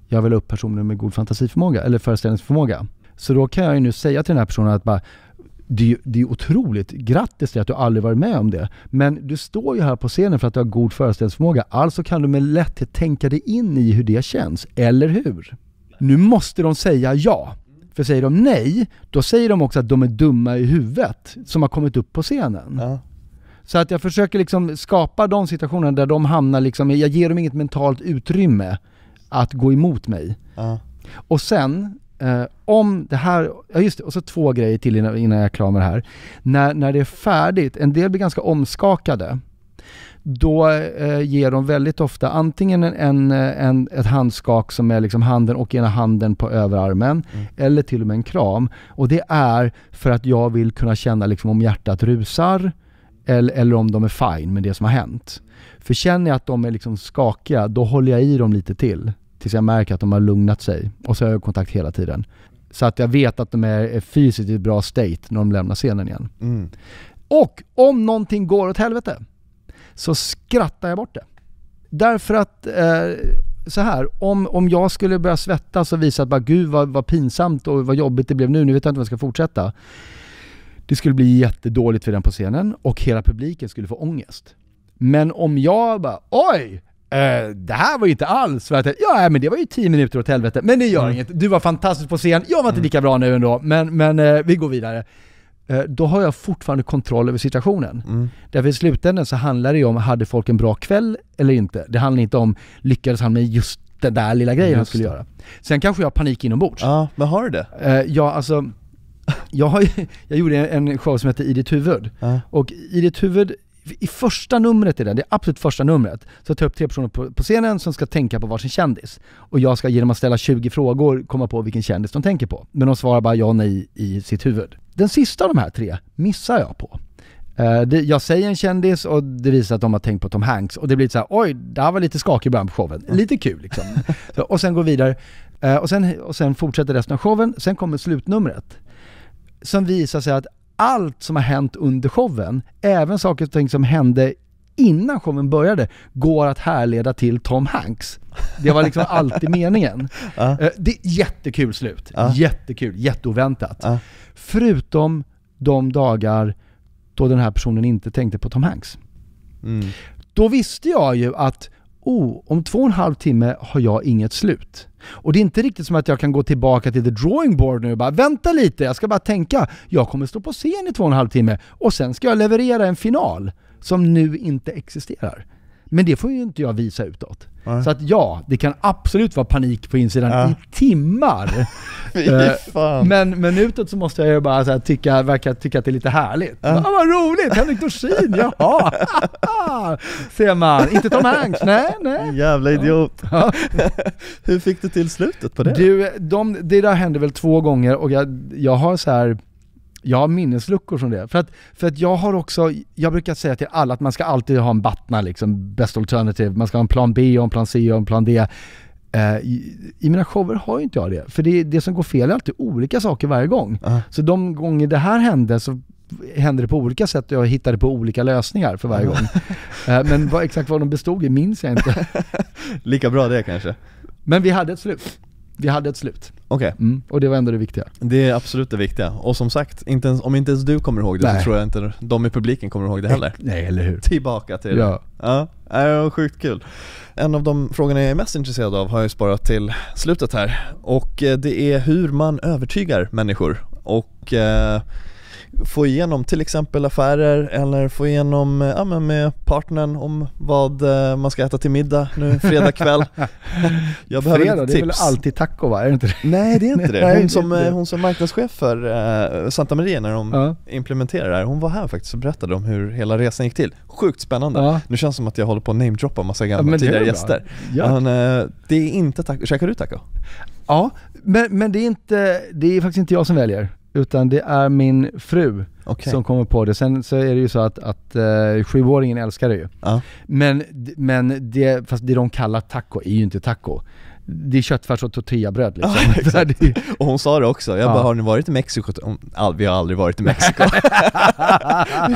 jag vill ha upp personer med god fantasiförmåga, eller föreställningsförmåga. Så då kan jag ju nu säga till den här personen att bara, det, det är otroligt. Grattis till att du aldrig varit med om det. Men du står ju här på scenen för att du har god föreställningsförmåga. Alltså kan du med lätthet tänka dig in i hur det känns, eller hur? Nu måste de säga ja. För säger de nej, då säger de också att de är dumma i huvudet som har kommit upp på scenen. Ja. Så att jag försöker liksom skapa de situationerna där de hamnar liksom, jag ger dem inget mentalt utrymme att gå emot mig. Ja. Och sen Eh, om det här, ja just det, och så två grejer till innan, innan jag är klar med det här. När, när det är färdigt, en del blir ganska omskakade. Då eh, ger de väldigt ofta antingen en, en, en, ett handskak som är liksom handen och ena handen på överarmen, mm. eller till och med en kram. Och det är för att jag vill kunna känna liksom om hjärtat rusar, eller, eller om de är fine med det som har hänt. För känner jag att de är liksom skakiga, då håller jag i dem lite till tills jag märker att de har lugnat sig. Och så har jag kontakt hela tiden. Så att jag vet att de är fysiskt i ett bra state när de lämnar scenen igen. Mm. Och om någonting går åt helvete så skrattar jag bort det. Därför att eh, så här, om, om jag skulle börja svettas och visa att bara gud vad, vad pinsamt och vad jobbigt det blev nu, nu vet jag inte vad jag ska fortsätta. Det skulle bli jättedåligt för den på scenen och hela publiken skulle få ångest. Men om jag bara oj, eh, det här var ju inte alls för att, ja men det var ju 10 minuter åt helvete, men det gör Mm. inget. Du var fantastisk på scen, jag var inte lika bra nu ändå, men, men eh, vi går vidare. Eh, då har jag fortfarande kontroll över situationen. Mm. Därför i slutändan så handlar det ju om, hade folk en bra kväll eller inte? Det handlar inte om, lyckades han med just den där lilla grejen han Just skulle det. göra? Sen kanske jag har panik inombords. Ja, men har du det? Ja, alltså, jag, har, jag gjorde en show som heter I ditt huvud. Ja. Och i ditt huvud, i första numret i den, det absolut första numret, så tar jag upp tre personer på, på scenen som ska tänka på varsin kändis. Och jag ska genom att ställa 20 frågor komma på vilken kändis de tänker på. Men de svarar bara ja och nej i sitt huvud. Den sista av de här tre missar jag på. Eh, det, jag säger en kändis och det visar att de har tänkt på Tom Hanks och det blir så här: oj, det här var lite skakig i början på showen. Lite kul liksom. så, och sen går vi vidare. Eh, och, sen, och sen fortsätter resten av showen, sen kommer slutnumret. Som visar sig att allt som har hänt under showen, även saker och ting som hände innan showen började, går att härleda till Tom Hanks. Det var liksom alltid meningen. Ja. Eh, Det är jättekul slut. Ja. Jättekul, jätteoväntat. Ja. Förutom de dagar då den här personen inte tänkte på Tom Hanks. Mm. Då visste jag ju att oh, om två och en halv timme har jag inget slut. Och det är inte riktigt som att jag kan gå tillbaka till the drawing board nu och bara vänta lite, jag ska bara tänka. Jag kommer stå på scen i två och en halv timme och sen ska jag leverera en final som nu inte existerar. Men det får ju inte jag visa utåt. Nej. Så att ja, det kan absolut vara panik på insidan Ja. i timmar. Eh. Men, men utåt så måste jag ju bara så här tycka, verka tycka att det är lite härligt. Ja. Ah, vad roligt! Henrik Dorsin, jaha! Ser man. Inte Tom Hanks, nej, nej. Jävla idiot. Ja. Hur fick du till slutet på det? Du, de, det där hände väl två gånger och jag, jag har så här. Jag har minnesluckor från det. För att, för att jag har också, jag brukar säga till alla att man ska alltid ha en BATNA liksom, best alternative. Man ska ha en plan B och en plan C och en plan D. Eh, i, I mina shower har ju inte jag det. För det, det som går fel är alltid olika saker varje gång. Ja. Så de gånger det här hände så hände det på olika sätt och jag hittade på olika lösningar för varje gång. Eh, Men vad, exakt vad de bestod i minns jag inte. Lika bra det kanske? Men vi hade ett slut. Vi hade ett slut. Okej, Mm, och det var ändå det viktiga. det är absolut det viktiga. Och som sagt, inte ens, om inte ens du kommer ihåg det Nej. så tror jag inte de i publiken kommer ihåg det heller. Nej, eller hur? Tillbaka till Ja. det. Ja, var sjukt kul. En av de frågorna jag är mest intresserad av har jag sparat till slutet här. Och eh, det är hur man övertygar människor och eh, få igenom till exempel affärer eller få igenom, eh, ja men med partnern om vad eh, man ska äta till middag nu fredag kväll. Jag behöver Fredag, lite det är väl tips. alltid taco va? Är det inte det? Nej det är inte det. Hon som, eh, hon som marknadschef för Santa Maria när de Ja. implementerar det här, hon var här faktiskt och berättade om hur hela resan gick till. Sjukt spännande. Ja. Nu känns det som att jag håller på att namedroppa massa gamla är tidigare gäster. Ja. Men det är inte taco, käkar du taco? Ja, men, men det är inte, det är faktiskt inte jag som väljer. Utan det är min fru Okej. som kommer på det. Sen så är det ju så att, att uh, sjuåringen älskar det ju. Ja. Men, men det, fast det de kallar taco är ju inte taco. Det är köttfärs och tortillabröd liksom. Ja. Så Och hon sa det också, jag Ja. bara 'Har ni varit i Mexiko?' All, vi har aldrig varit i Mexiko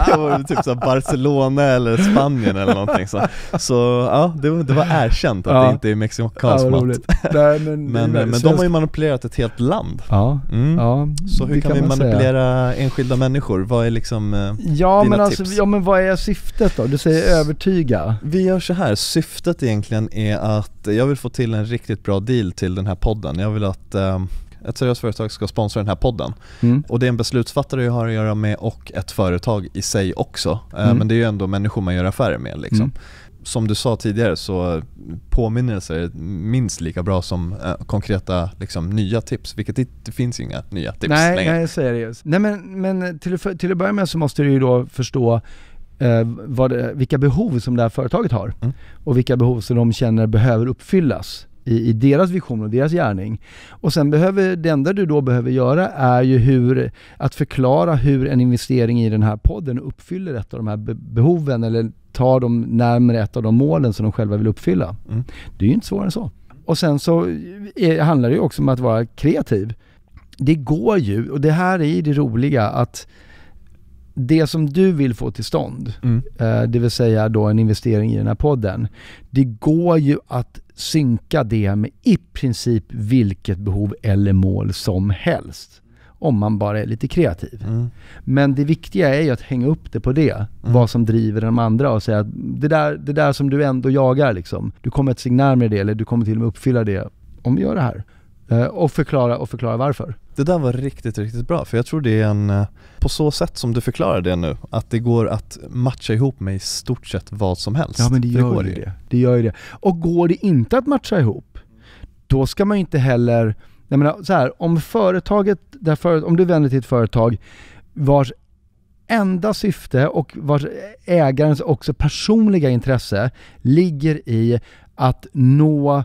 Jag var typ såhär Barcelona eller Spanien eller någonting så, så ja, det, var- det var erkänt att Ja. det inte är Ja, mexikansk vad mat. Nej, men, Men, men de har ju manipulerat ett helt land Ja, mm. ja. Så hur kan, vi man säga. manipulera enskilda människor? Vad är liksom eh, Ja dina men alltså, tips? ja men vad är syftet då? Du säger övertyga. Vi gör så här, syftet egentligen är att jag vill få till en riktigt bra deal till den här podden. Jag vill att eh, ett seriöst företag ska sponsra den här podden. Mm. Och det är en beslutsfattare jag har att göra med och ett företag i sig också. Eh, Mm. Men det är ju ändå människor man gör affärer med liksom. Mm. Som du sa tidigare så påminnelser är minst lika bra som eh, konkreta liksom, nya tips, vilket det, det finns inga nya tips nej, längre. nej, seriöst. Nej men, men till, att- till att börja med så måste du ju då förstå eh, det, vilka behov som det här företaget har. Mm. Och vilka behov som de känner behöver uppfyllas i, i deras vision och deras gärning. Och sen behöver, det enda du då behöver göra är ju hur, att förklara hur en investering i den här podden uppfyller ett av de här be- behoven eller tar dem närmare ett av de målen som de själva vill uppfylla. Mm. Det är ju inte svårare än så. Och sen så är, handlar det ju också om att vara kreativ. Det går ju, och det här är det roliga, att det som du vill få till stånd, Mm. eh, det vill säga då en investering i den här podden, det går ju att synka det med i princip vilket behov eller mål som helst. om man bara är lite kreativ. Mm. Men det viktiga är ju att hänga upp det på det, Mm. vad som driver de andra och säga att det där, det där som du ändå jagar liksom, du kommer ett steg närmare det eller du kommer till och med uppfylla det om vi gör det här. Eh, och, förklara, och förklara varför. Det där var riktigt, riktigt bra för jag tror det är en, eh, på så sätt som du förklarar det nu, att det går att matcha ihop med i stort sett vad som helst. Ja men det gör går ju det. Det gör ju det. Och går det inte att matcha ihop, då ska man ju inte heller, jag menar så här, om företaget, där för, om du vänder till ett företag vars enda syfte och vars ägarens också personliga intresse ligger i att nå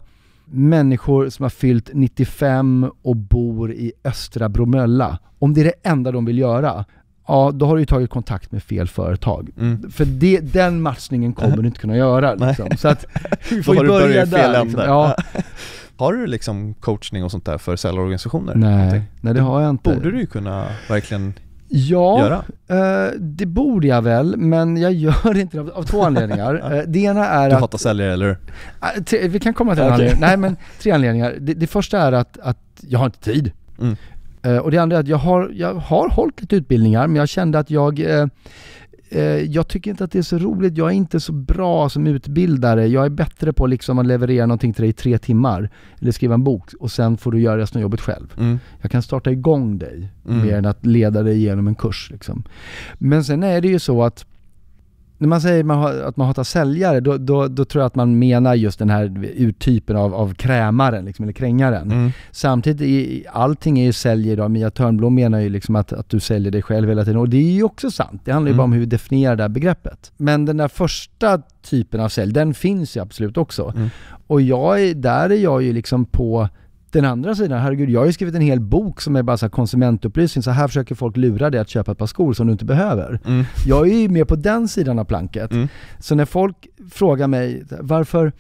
människor som har fyllt 95 och bor i östra Bromölla. Om det är det enda de vill göra, ja då har du ju tagit kontakt med fel företag. Mm. För det, den matchningen kommer du inte kunna göra liksom. Så att vi får ju du börja där liksom. Ja, Har du liksom coachning och sånt där för säljorganisationer? nej, nej det har jag inte. Borde du ju kunna verkligen Ja, eh, det borde jag väl, men jag gör inte det av, av två anledningar. Eh, det ena är Du att... hatar säljare eller? Ah, tre, vi kan komma till en Okej. anledning. Nej men tre anledningar. Det, det första är att, att jag har inte tid. Mm. Eh, och det andra är att jag har, jag har hållit lite utbildningar men jag kände att jag eh, eh, jag tycker inte att det är så roligt, jag är inte så bra som utbildare. Jag är bättre på liksom att leverera någonting till dig i tre timmar, eller skriva en bok och sen får du göra resten av jobbet själv. Mm. Jag kan starta igång dig Mm. mer än att leda dig igenom en kurs. Liksom. Men sen är det ju så att när man säger man har, att man hatar säljare, då, då, då tror jag att man menar just den här urtypen av, av krämaren, liksom, eller krängaren. Mm. Samtidigt, allting är ju sälj idag. Mia Törnblom menar ju liksom att, att du säljer dig själv hela tiden och det är ju också sant. Det handlar ju Mm. bara om hur vi definierar det här begreppet. Men den där första typen av sälj, den finns ju absolut också. Mm. Och jag är, där är jag ju liksom på den andra sidan, herregud, jag har ju skrivit en hel bok som är bara så konsumentupplysning, så här försöker folk lura dig att köpa ett par skor som du inte behöver. Mm. Jag är ju med på den sidan av planket. Mm. Så när folk frågar mig, varför,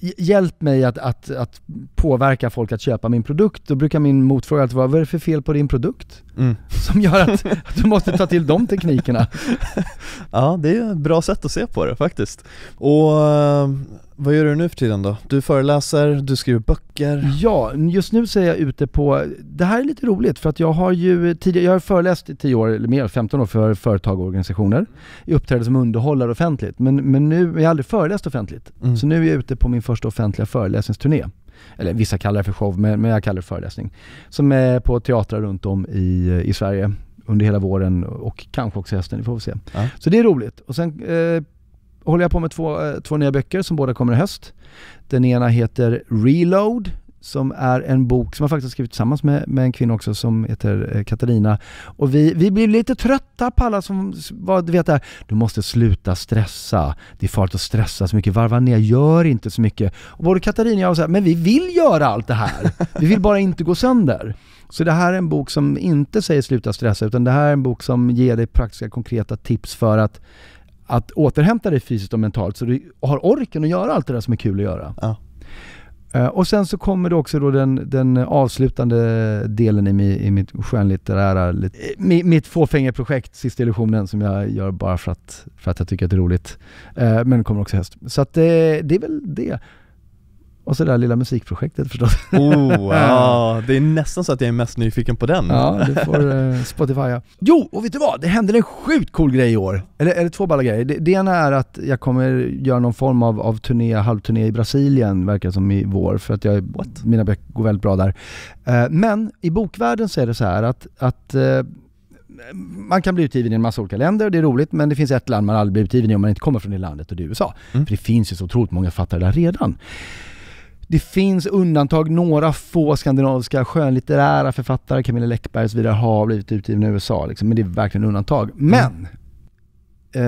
hj- hjälp mig att, att, att påverka folk att köpa min produkt, då brukar min motfråga alltid vara, vad är det för fel på din produkt? Mm. Som gör att, att du måste ta till de teknikerna. Ja, det är ett bra sätt att se på det faktiskt. Och vad gör du nu för tiden då? Du föreläser, du skriver böcker. Ja, just nu så är jag ute på, det här är lite roligt för att jag har ju tidigare, jag har föreläst i 10 år eller mer, 15 år för företag och organisationer. Jag uppträdde som underhållare offentligt, men, men nu, jag har aldrig föreläst offentligt. Mm. Så nu är jag ute på min första offentliga föreläsningsturné. Eller vissa kallar det för show, men, men jag kallar det föreläsning. Som är på teatrar runt om i, i Sverige under hela våren och kanske också hösten, vi får väl se. Ja. Så det är roligt. Och sen eh, håller jag på med två, eh, två nya böcker som båda kommer i höst. Den ena heter Reload som är en bok som jag faktiskt skrivit tillsammans med, med en kvinna också som heter eh, Katarina. Och vi, vi blir lite trötta på alla som, vad du vet där, du måste sluta stressa. Det är farligt att stressa så mycket, varva ner, gör inte så mycket. Och både Katarina och jag var så här, men vi vill göra allt det här. Vi vill bara inte gå sönder. Så det här är en bok som inte säger sluta stressa, utan det här är en bok som ger dig praktiska konkreta tips för att att återhämta dig fysiskt och mentalt så du har orken att göra allt det där som är kul att göra. Ja. Eh, Och sen så kommer det också då den, den avslutande delen i, mi, i mitt skönlitterära, lit- eh, mi- mitt fåfängeprojekt Sista illusionen som jag gör bara för att, för att jag tycker att det är roligt. Eh, Men kommer också i höst. Så att det, det är väl det. Och så det där lilla musikprojektet förstås. Oh, ja, det är nästan så att jag är mest nyfiken på den. Ja, du får uh, Spotify. Jo, och vet du vad? Det händer en sjukt cool grej i år. Eller, eller två balla grejer. Det, det ena är att jag kommer göra någon form av, av turné, halvturné i Brasilien, verkar som i vår, för att jag, What? mina böcker går väldigt bra där. Eh, men i bokvärlden så är det så här att, att eh, man kan bli utgiven i en massa olika länder, det är roligt, men det finns ett land man aldrig blir utgiven i om man inte kommer från det landet och det är USA. Mm. För det finns ju så otroligt många författare där redan. Det finns undantag, några få skandinaviska skönlitterära författare, Camilla Läckberg och så vidare, har blivit utgivna i USA liksom, men det är verkligen undantag. Men! Eh,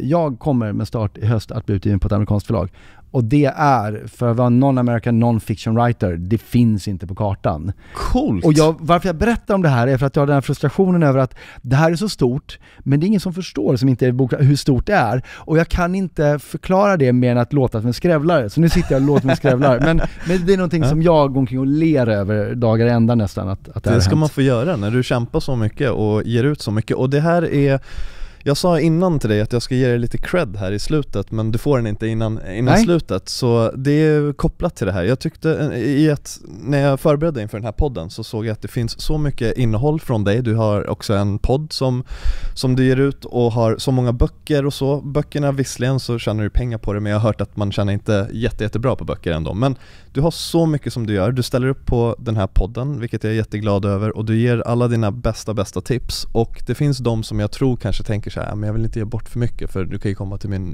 jag kommer med start i höst att bli utgiven på ett amerikanskt förlag. Och det är, för att vara non-American non-fiction writer, det finns inte på kartan. Coolt! Och jag, varför jag berättar om det här är för att jag har den här frustrationen över att det här är så stort, men det är ingen som förstår som inte är boka, hur stort det är. Och jag kan inte förklara det mer än att låta som en skrävlare. Så nu sitter jag och låter som en skrävlare. Men, men det är någonting som jag går omkring och ler över dagar i ända nästan. Att, att det, Det ska har man hänt. få göra när du kämpar så mycket och ger ut så mycket och det här är Jag sa innan till dig att jag ska ge dig lite cred här i slutet men du får den inte innan, innan Nej. slutet så det är kopplat till det här. Jag tyckte eh, i ett, när jag förberedde inför den här podden så såg jag att det finns så mycket innehåll från dig. Du har också en podd som, som du ger ut och har så många böcker och så. Böckerna visserligen så tjänar du pengar på det men jag har hört att man tjänar inte jätte, jättebra på böcker ändå. Men du har så mycket som du gör. Du ställer upp på den här podden vilket jag är jätteglad över och du ger alla dina bästa, bästa tips och det finns de som jag tror kanske tänker så här, "Ja, men jag vill inte ge bort för mycket för du kan ju komma till min,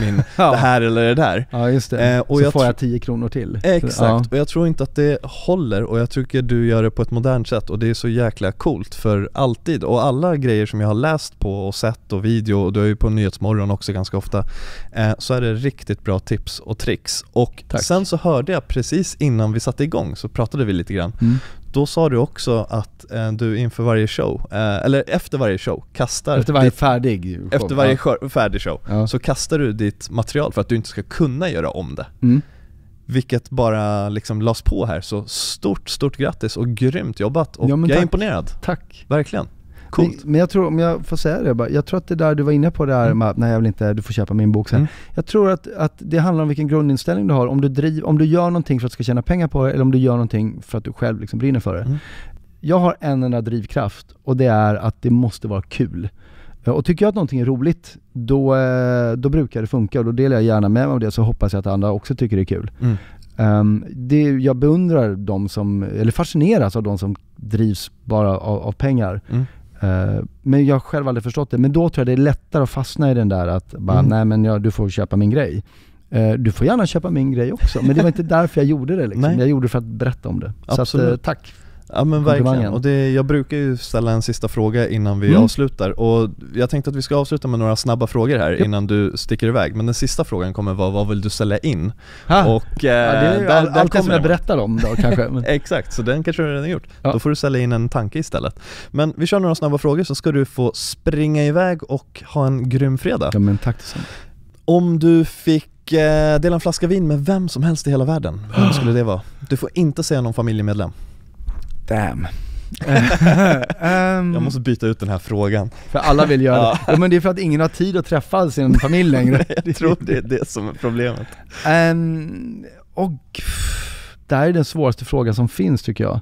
min Ja. det här eller det där. Ja just det, Eh, och så jag får jag 10 kronor till. Exakt, Ja. och jag tror inte att det håller och jag tycker du gör det på ett modernt sätt och det är så jäkla coolt för alltid och alla grejer som jag har läst på och sett och video och du är ju på Nyhetsmorgon också ganska ofta eh, så är det riktigt bra tips och tricks och Tack. sen så hörde jag precis innan vi satte igång så pratade vi lite grann Mm. Då sa du också att eh, du inför varje show, eh, eller efter varje show, kastar Efter varje ditt, färdig show. efter varje ja. färdig show Ja. så kastar du ditt material för att du inte ska kunna göra om det Mm. vilket bara liksom lades på här, så stort, stort grattis och grymt jobbat och Ja, jag är imponerad, Tack. verkligen. Coolt. Men, men jag tror, om jag får säga det bara, jag tror att det där du var inne på där Mm. med att nej jag vill inte, du får köpa min bok sen. Mm. Jag tror att, att det handlar om vilken grundinställning du har, om du, driv, om du gör någonting för att du ska tjäna pengar på det eller om du gör någonting för att du själv liksom brinner för det. Mm. Jag har en enda drivkraft och det är att det måste vara kul. Eh, Och tycker jag att någonting är roligt, då, eh, då brukar det funka och då delar jag gärna med mig av det så hoppas jag att andra också tycker det är kul. Mm. Um, det, jag beundrar de som, eller fascineras av de som drivs bara av, av pengar. Mm. Eh, men jag har själv aldrig förstått det. Men då tror jag det är lättare att fastna i den där att bara, Mm. nej men ja, du får köpa min grej. Eh, du får gärna köpa min grej också, men det var inte därför jag gjorde det liksom. Nej. Jag gjorde det för att berätta om det. Så att, Absolut. eh, tack. Ja men verkligen, och det, jag brukar ju ställa en sista fråga innan vi Mm. avslutar och jag tänkte att vi ska avsluta med några snabba frågor här Japp. innan du sticker iväg men den sista frågan kommer vara vad vill du ställa in? Ha. Och eh, ja, det är ju där, all, där allt som kommer jag den. berättar om då kanske. Men, Exakt, så den kanske du redan gjort. Ja. Då får du ställa in en tanke istället. Men vi kör några snabba frågor så ska du få springa iväg och ha en grym fredag. ja men tack detsamma. Om du fick eh, dela en flaska vin med vem som helst i hela världen, vem skulle det vara? Du får inte säga någon familjemedlem. Damn. Ehm, Jag måste byta ut den här frågan. För alla vill göra Ja. det. Ja, men det är för att ingen har tid att träffa sin familj längre. Jag tror det är det som är problemet. Um, och det här är den svåraste frågan som finns tycker jag.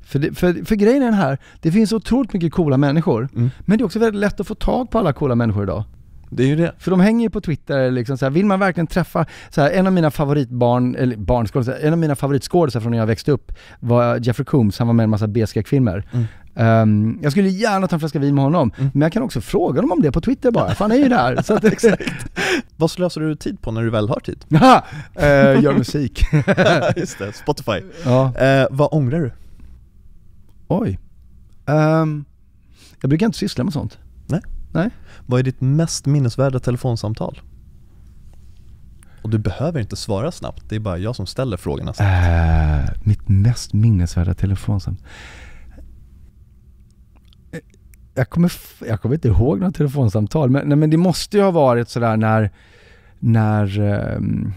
För, det, för, för grejen är den här, det finns otroligt mycket coola människor, Mm. men det är också väldigt lätt att få tag på alla coola människor idag. Det är ju det. För de hänger ju på Twitter liksom så här, vill man verkligen träffa, så här, en av mina favoritbarn, eller barnskådisar, en av mina favoritskådisar från när jag växte upp var Jeffrey Combs, han var med i en massa B-skräckfilmer. Mm. Ehm, jag skulle gärna ta en flaska vin med honom, Mm. men jag kan också fråga honom om det på Twitter bara, för han är ju där. Så att, Vad slösar du tid på när du väl har tid? Haha, eh, gör musik. Just det, Spotify. ja. Eh, vad ångrar du? Oj. Ehm, jag brukar inte syssla med sånt. Vad är ditt mest minnesvärda telefonsamtal? Och du behöver inte svara snabbt, det är bara jag som ställer frågorna. Uh, mitt mest minnesvärda telefonsamtal. Eh, Jag kommer, jag kommer inte ihåg något telefonsamtal, men, nej, men det måste ju ha varit sådär när, när ehm,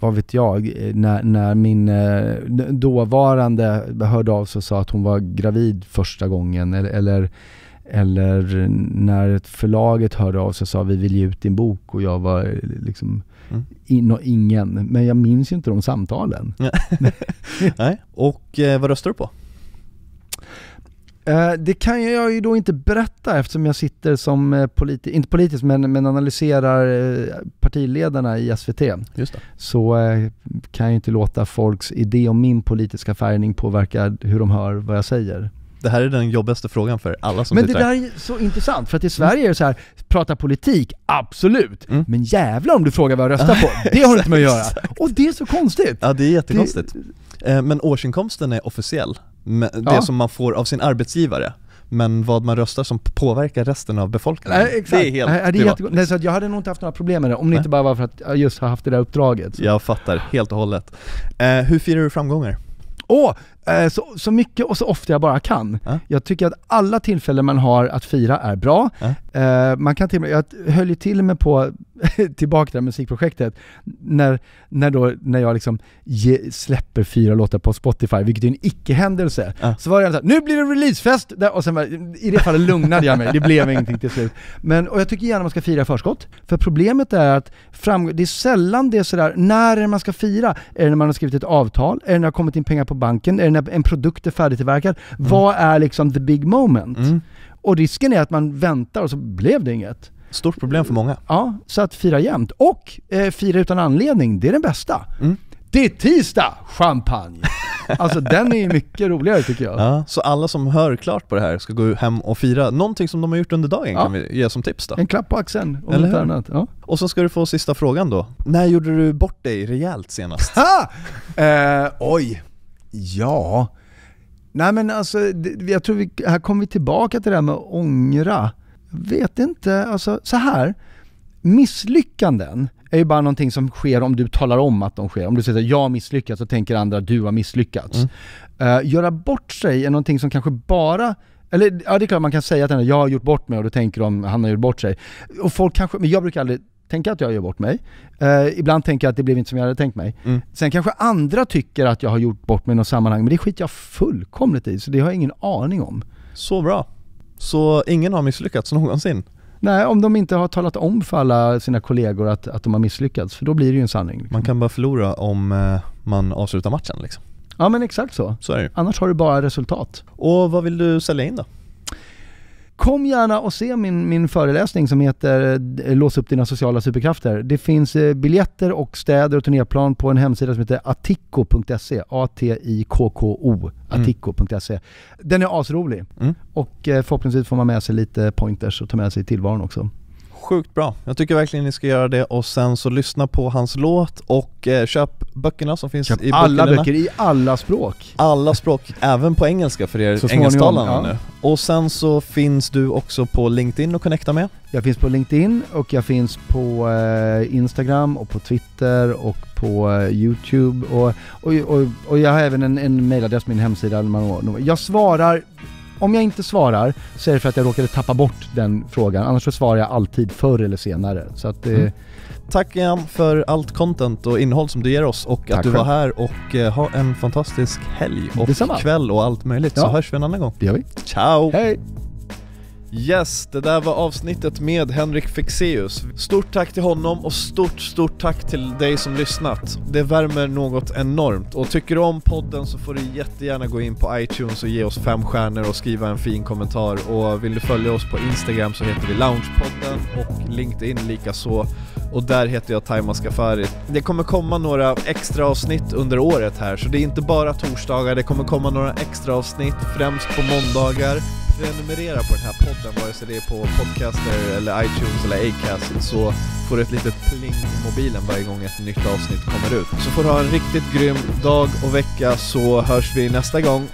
vad vet jag, eh, när, när min dåvarande hörde av sig och sa att hon var gravid första gången eller, eller eller när ett förlaget hörde av sig och sa vi vill ge ut din bok och jag var liksom Mm. in och ingen. Men jag minns ju inte de samtalen. Nej. Och eh, vad röstar du på? Eh, det kan jag ju då inte berätta eftersom jag sitter som eh, politi- inte politisk men, men analyserar eh, partiledarna i SVT. Just det. Så eh, kan jag ju inte låta folks idé om min politiska färgning påverka hur de hör vad jag säger. Det här är den jobbigaste frågan för alla som Men det sitter här. där är så intressant, för att i Sverige är det så här, prata politik, absolut. Mm. Men jävlar om du frågar vad jag röstar på, det har du inte med att göra. Och det är så konstigt. Ja det är jättekonstigt. Eh, Men årsinkomsten är officiell, det Ja. som man får av sin arbetsgivare. Men vad man röstar som påverkar resten av befolkningen, Nej, exakt. det är helt Nej, det är privat. Nej, så jag hade nog inte haft några problem med det, om det Nej. inte bara var för att jag just har haft det där uppdraget. Så. Jag fattar helt och hållet. Eh, hur firar du framgångar? Åh! Så, så mycket och så ofta jag bara kan. Ja. Jag tycker att alla tillfällen man har att fira är bra. Eh, man kan till jag höll ju till och med på, tillbaka till det här musikprojektet, när, när, då, när jag liksom ge, släpper fyra låtar på Spotify, vilket är en icke-händelse. Ja. Så var det så här, nu blir det releasefest! Där, och sen i det fallet lugnade jag mig, det blev ingenting till slut. Men, och jag tycker gärna man ska fira förskott. För problemet är att fram, det är sällan det är sådär, när är det man ska fira? Är det när man har skrivit ett avtal? Är det när det har kommit in pengar på banken? Det när en produkt är färdigtillverkad? Vad är liksom the big moment? Mm. Och risken är att man väntar och så blev det inget. Stort problem för många. Ja, så att fira jämt. Och eh, fira utan anledning, det är den bästa. Mm. Det är tisdag! Champagne! alltså den är mycket roligare tycker jag. Ja, så alla som hör klart på det här ska gå hem och fira någonting som de har gjort under dagen Ja. kan vi ge som tips då. En klapp på axeln, om Eller inte hur? annat. Ja. Och så ska du få sista frågan då. När gjorde du bort dig rejält senast? Ha! Eh, oj, ja. Nej men alltså, jag tror vi, här kommer vi tillbaka till det här med att ångra. Jag vet inte, alltså så här. Misslyckanden är ju bara någonting som sker om du talar om att de sker. Om du säger att jag har misslyckats så tänker andra att du har misslyckats. Mm. Eh, göra bort sig är någonting som kanske bara eller ja det är klart man kan säga att jag har gjort bort mig och då tänker de han har gjort bort sig. Och folk kanske, men jag brukar aldrig tänka att jag gör bort mig. Eh, ibland tänker jag att det blev inte som jag hade tänkt mig. Mm. Sen kanske andra tycker att jag har gjort bort mig i något sammanhang, men det skiter jag fullkomligt i, så det har jag ingen aning om. Så bra. Så ingen har misslyckats någonsin? Nej, om de inte har talat om för alla sina kollegor att, att de har misslyckats, för då blir det ju en sanning. liksom. Man kan bara förlora om eh, man avslutar matchen liksom. Ja men exakt så. Så är det ju. Annars har du bara resultat. Och vad vill du sälja in då? Kom gärna och se min, min föreläsning som heter eh, Lås upp dina sociala superkrafter. Det finns eh, biljetter och städer och turnéplan på en hemsida som heter atikko.se. A-T-I-K-K-O. Atikko.se. Den är asrolig. Mm. Och eh, förhoppningsvis får man med sig lite pointers och ta med sig tillvaron också. Sjukt bra. Jag tycker verkligen ni ska göra det och sen så lyssna på hans låt och eh, köp böckerna som finns Köp i alla böcker i alla språk. Alla språk, även på engelska för er engelsktalande ja. nu. Och sen så finns du också på LinkedIn och connecta med. Jag finns på LinkedIn och jag finns på eh, Instagram och på Twitter och på eh, Youtube och, och, och, och jag har även en, en mailadress på min hemsida. Jag svarar, om jag inte svarar så är det för att jag råkade tappa bort den frågan. Annars så svarar jag alltid förr eller senare. Så att eh, Mm. Tack igen för allt content och innehåll som du ger oss och Tack att du själv. var här och eh, ha en fantastisk helg och Detsamma. kväll och allt möjligt så Ja. hörs vi en annan gång. det gör vi. Ciao! Hej! Yes, det där var avsnittet med Henrik Fexeus. Stort tack till honom och stort, stort tack till dig som lyssnat. Det värmer något enormt och tycker du om podden så får du jättegärna gå in på iTunes och ge oss fem stjärnor och skriva en fin kommentar. Och vill du följa oss på Instagram så heter vi Loungepodden och LinkedIn likaså. Och där heter jag Taima Skafari. Det kommer komma några extra avsnitt under året här, så det är inte bara torsdagar, det kommer komma några extra avsnitt, främst på måndagar. Prenumerera på den här podden, vare sig det är på Podcaster eller iTunes eller Acast, så får du ett litet pling i mobilen varje gång ett nytt avsnitt kommer ut. Så får du ha en riktigt grym dag och vecka, så hörs vi nästa gång.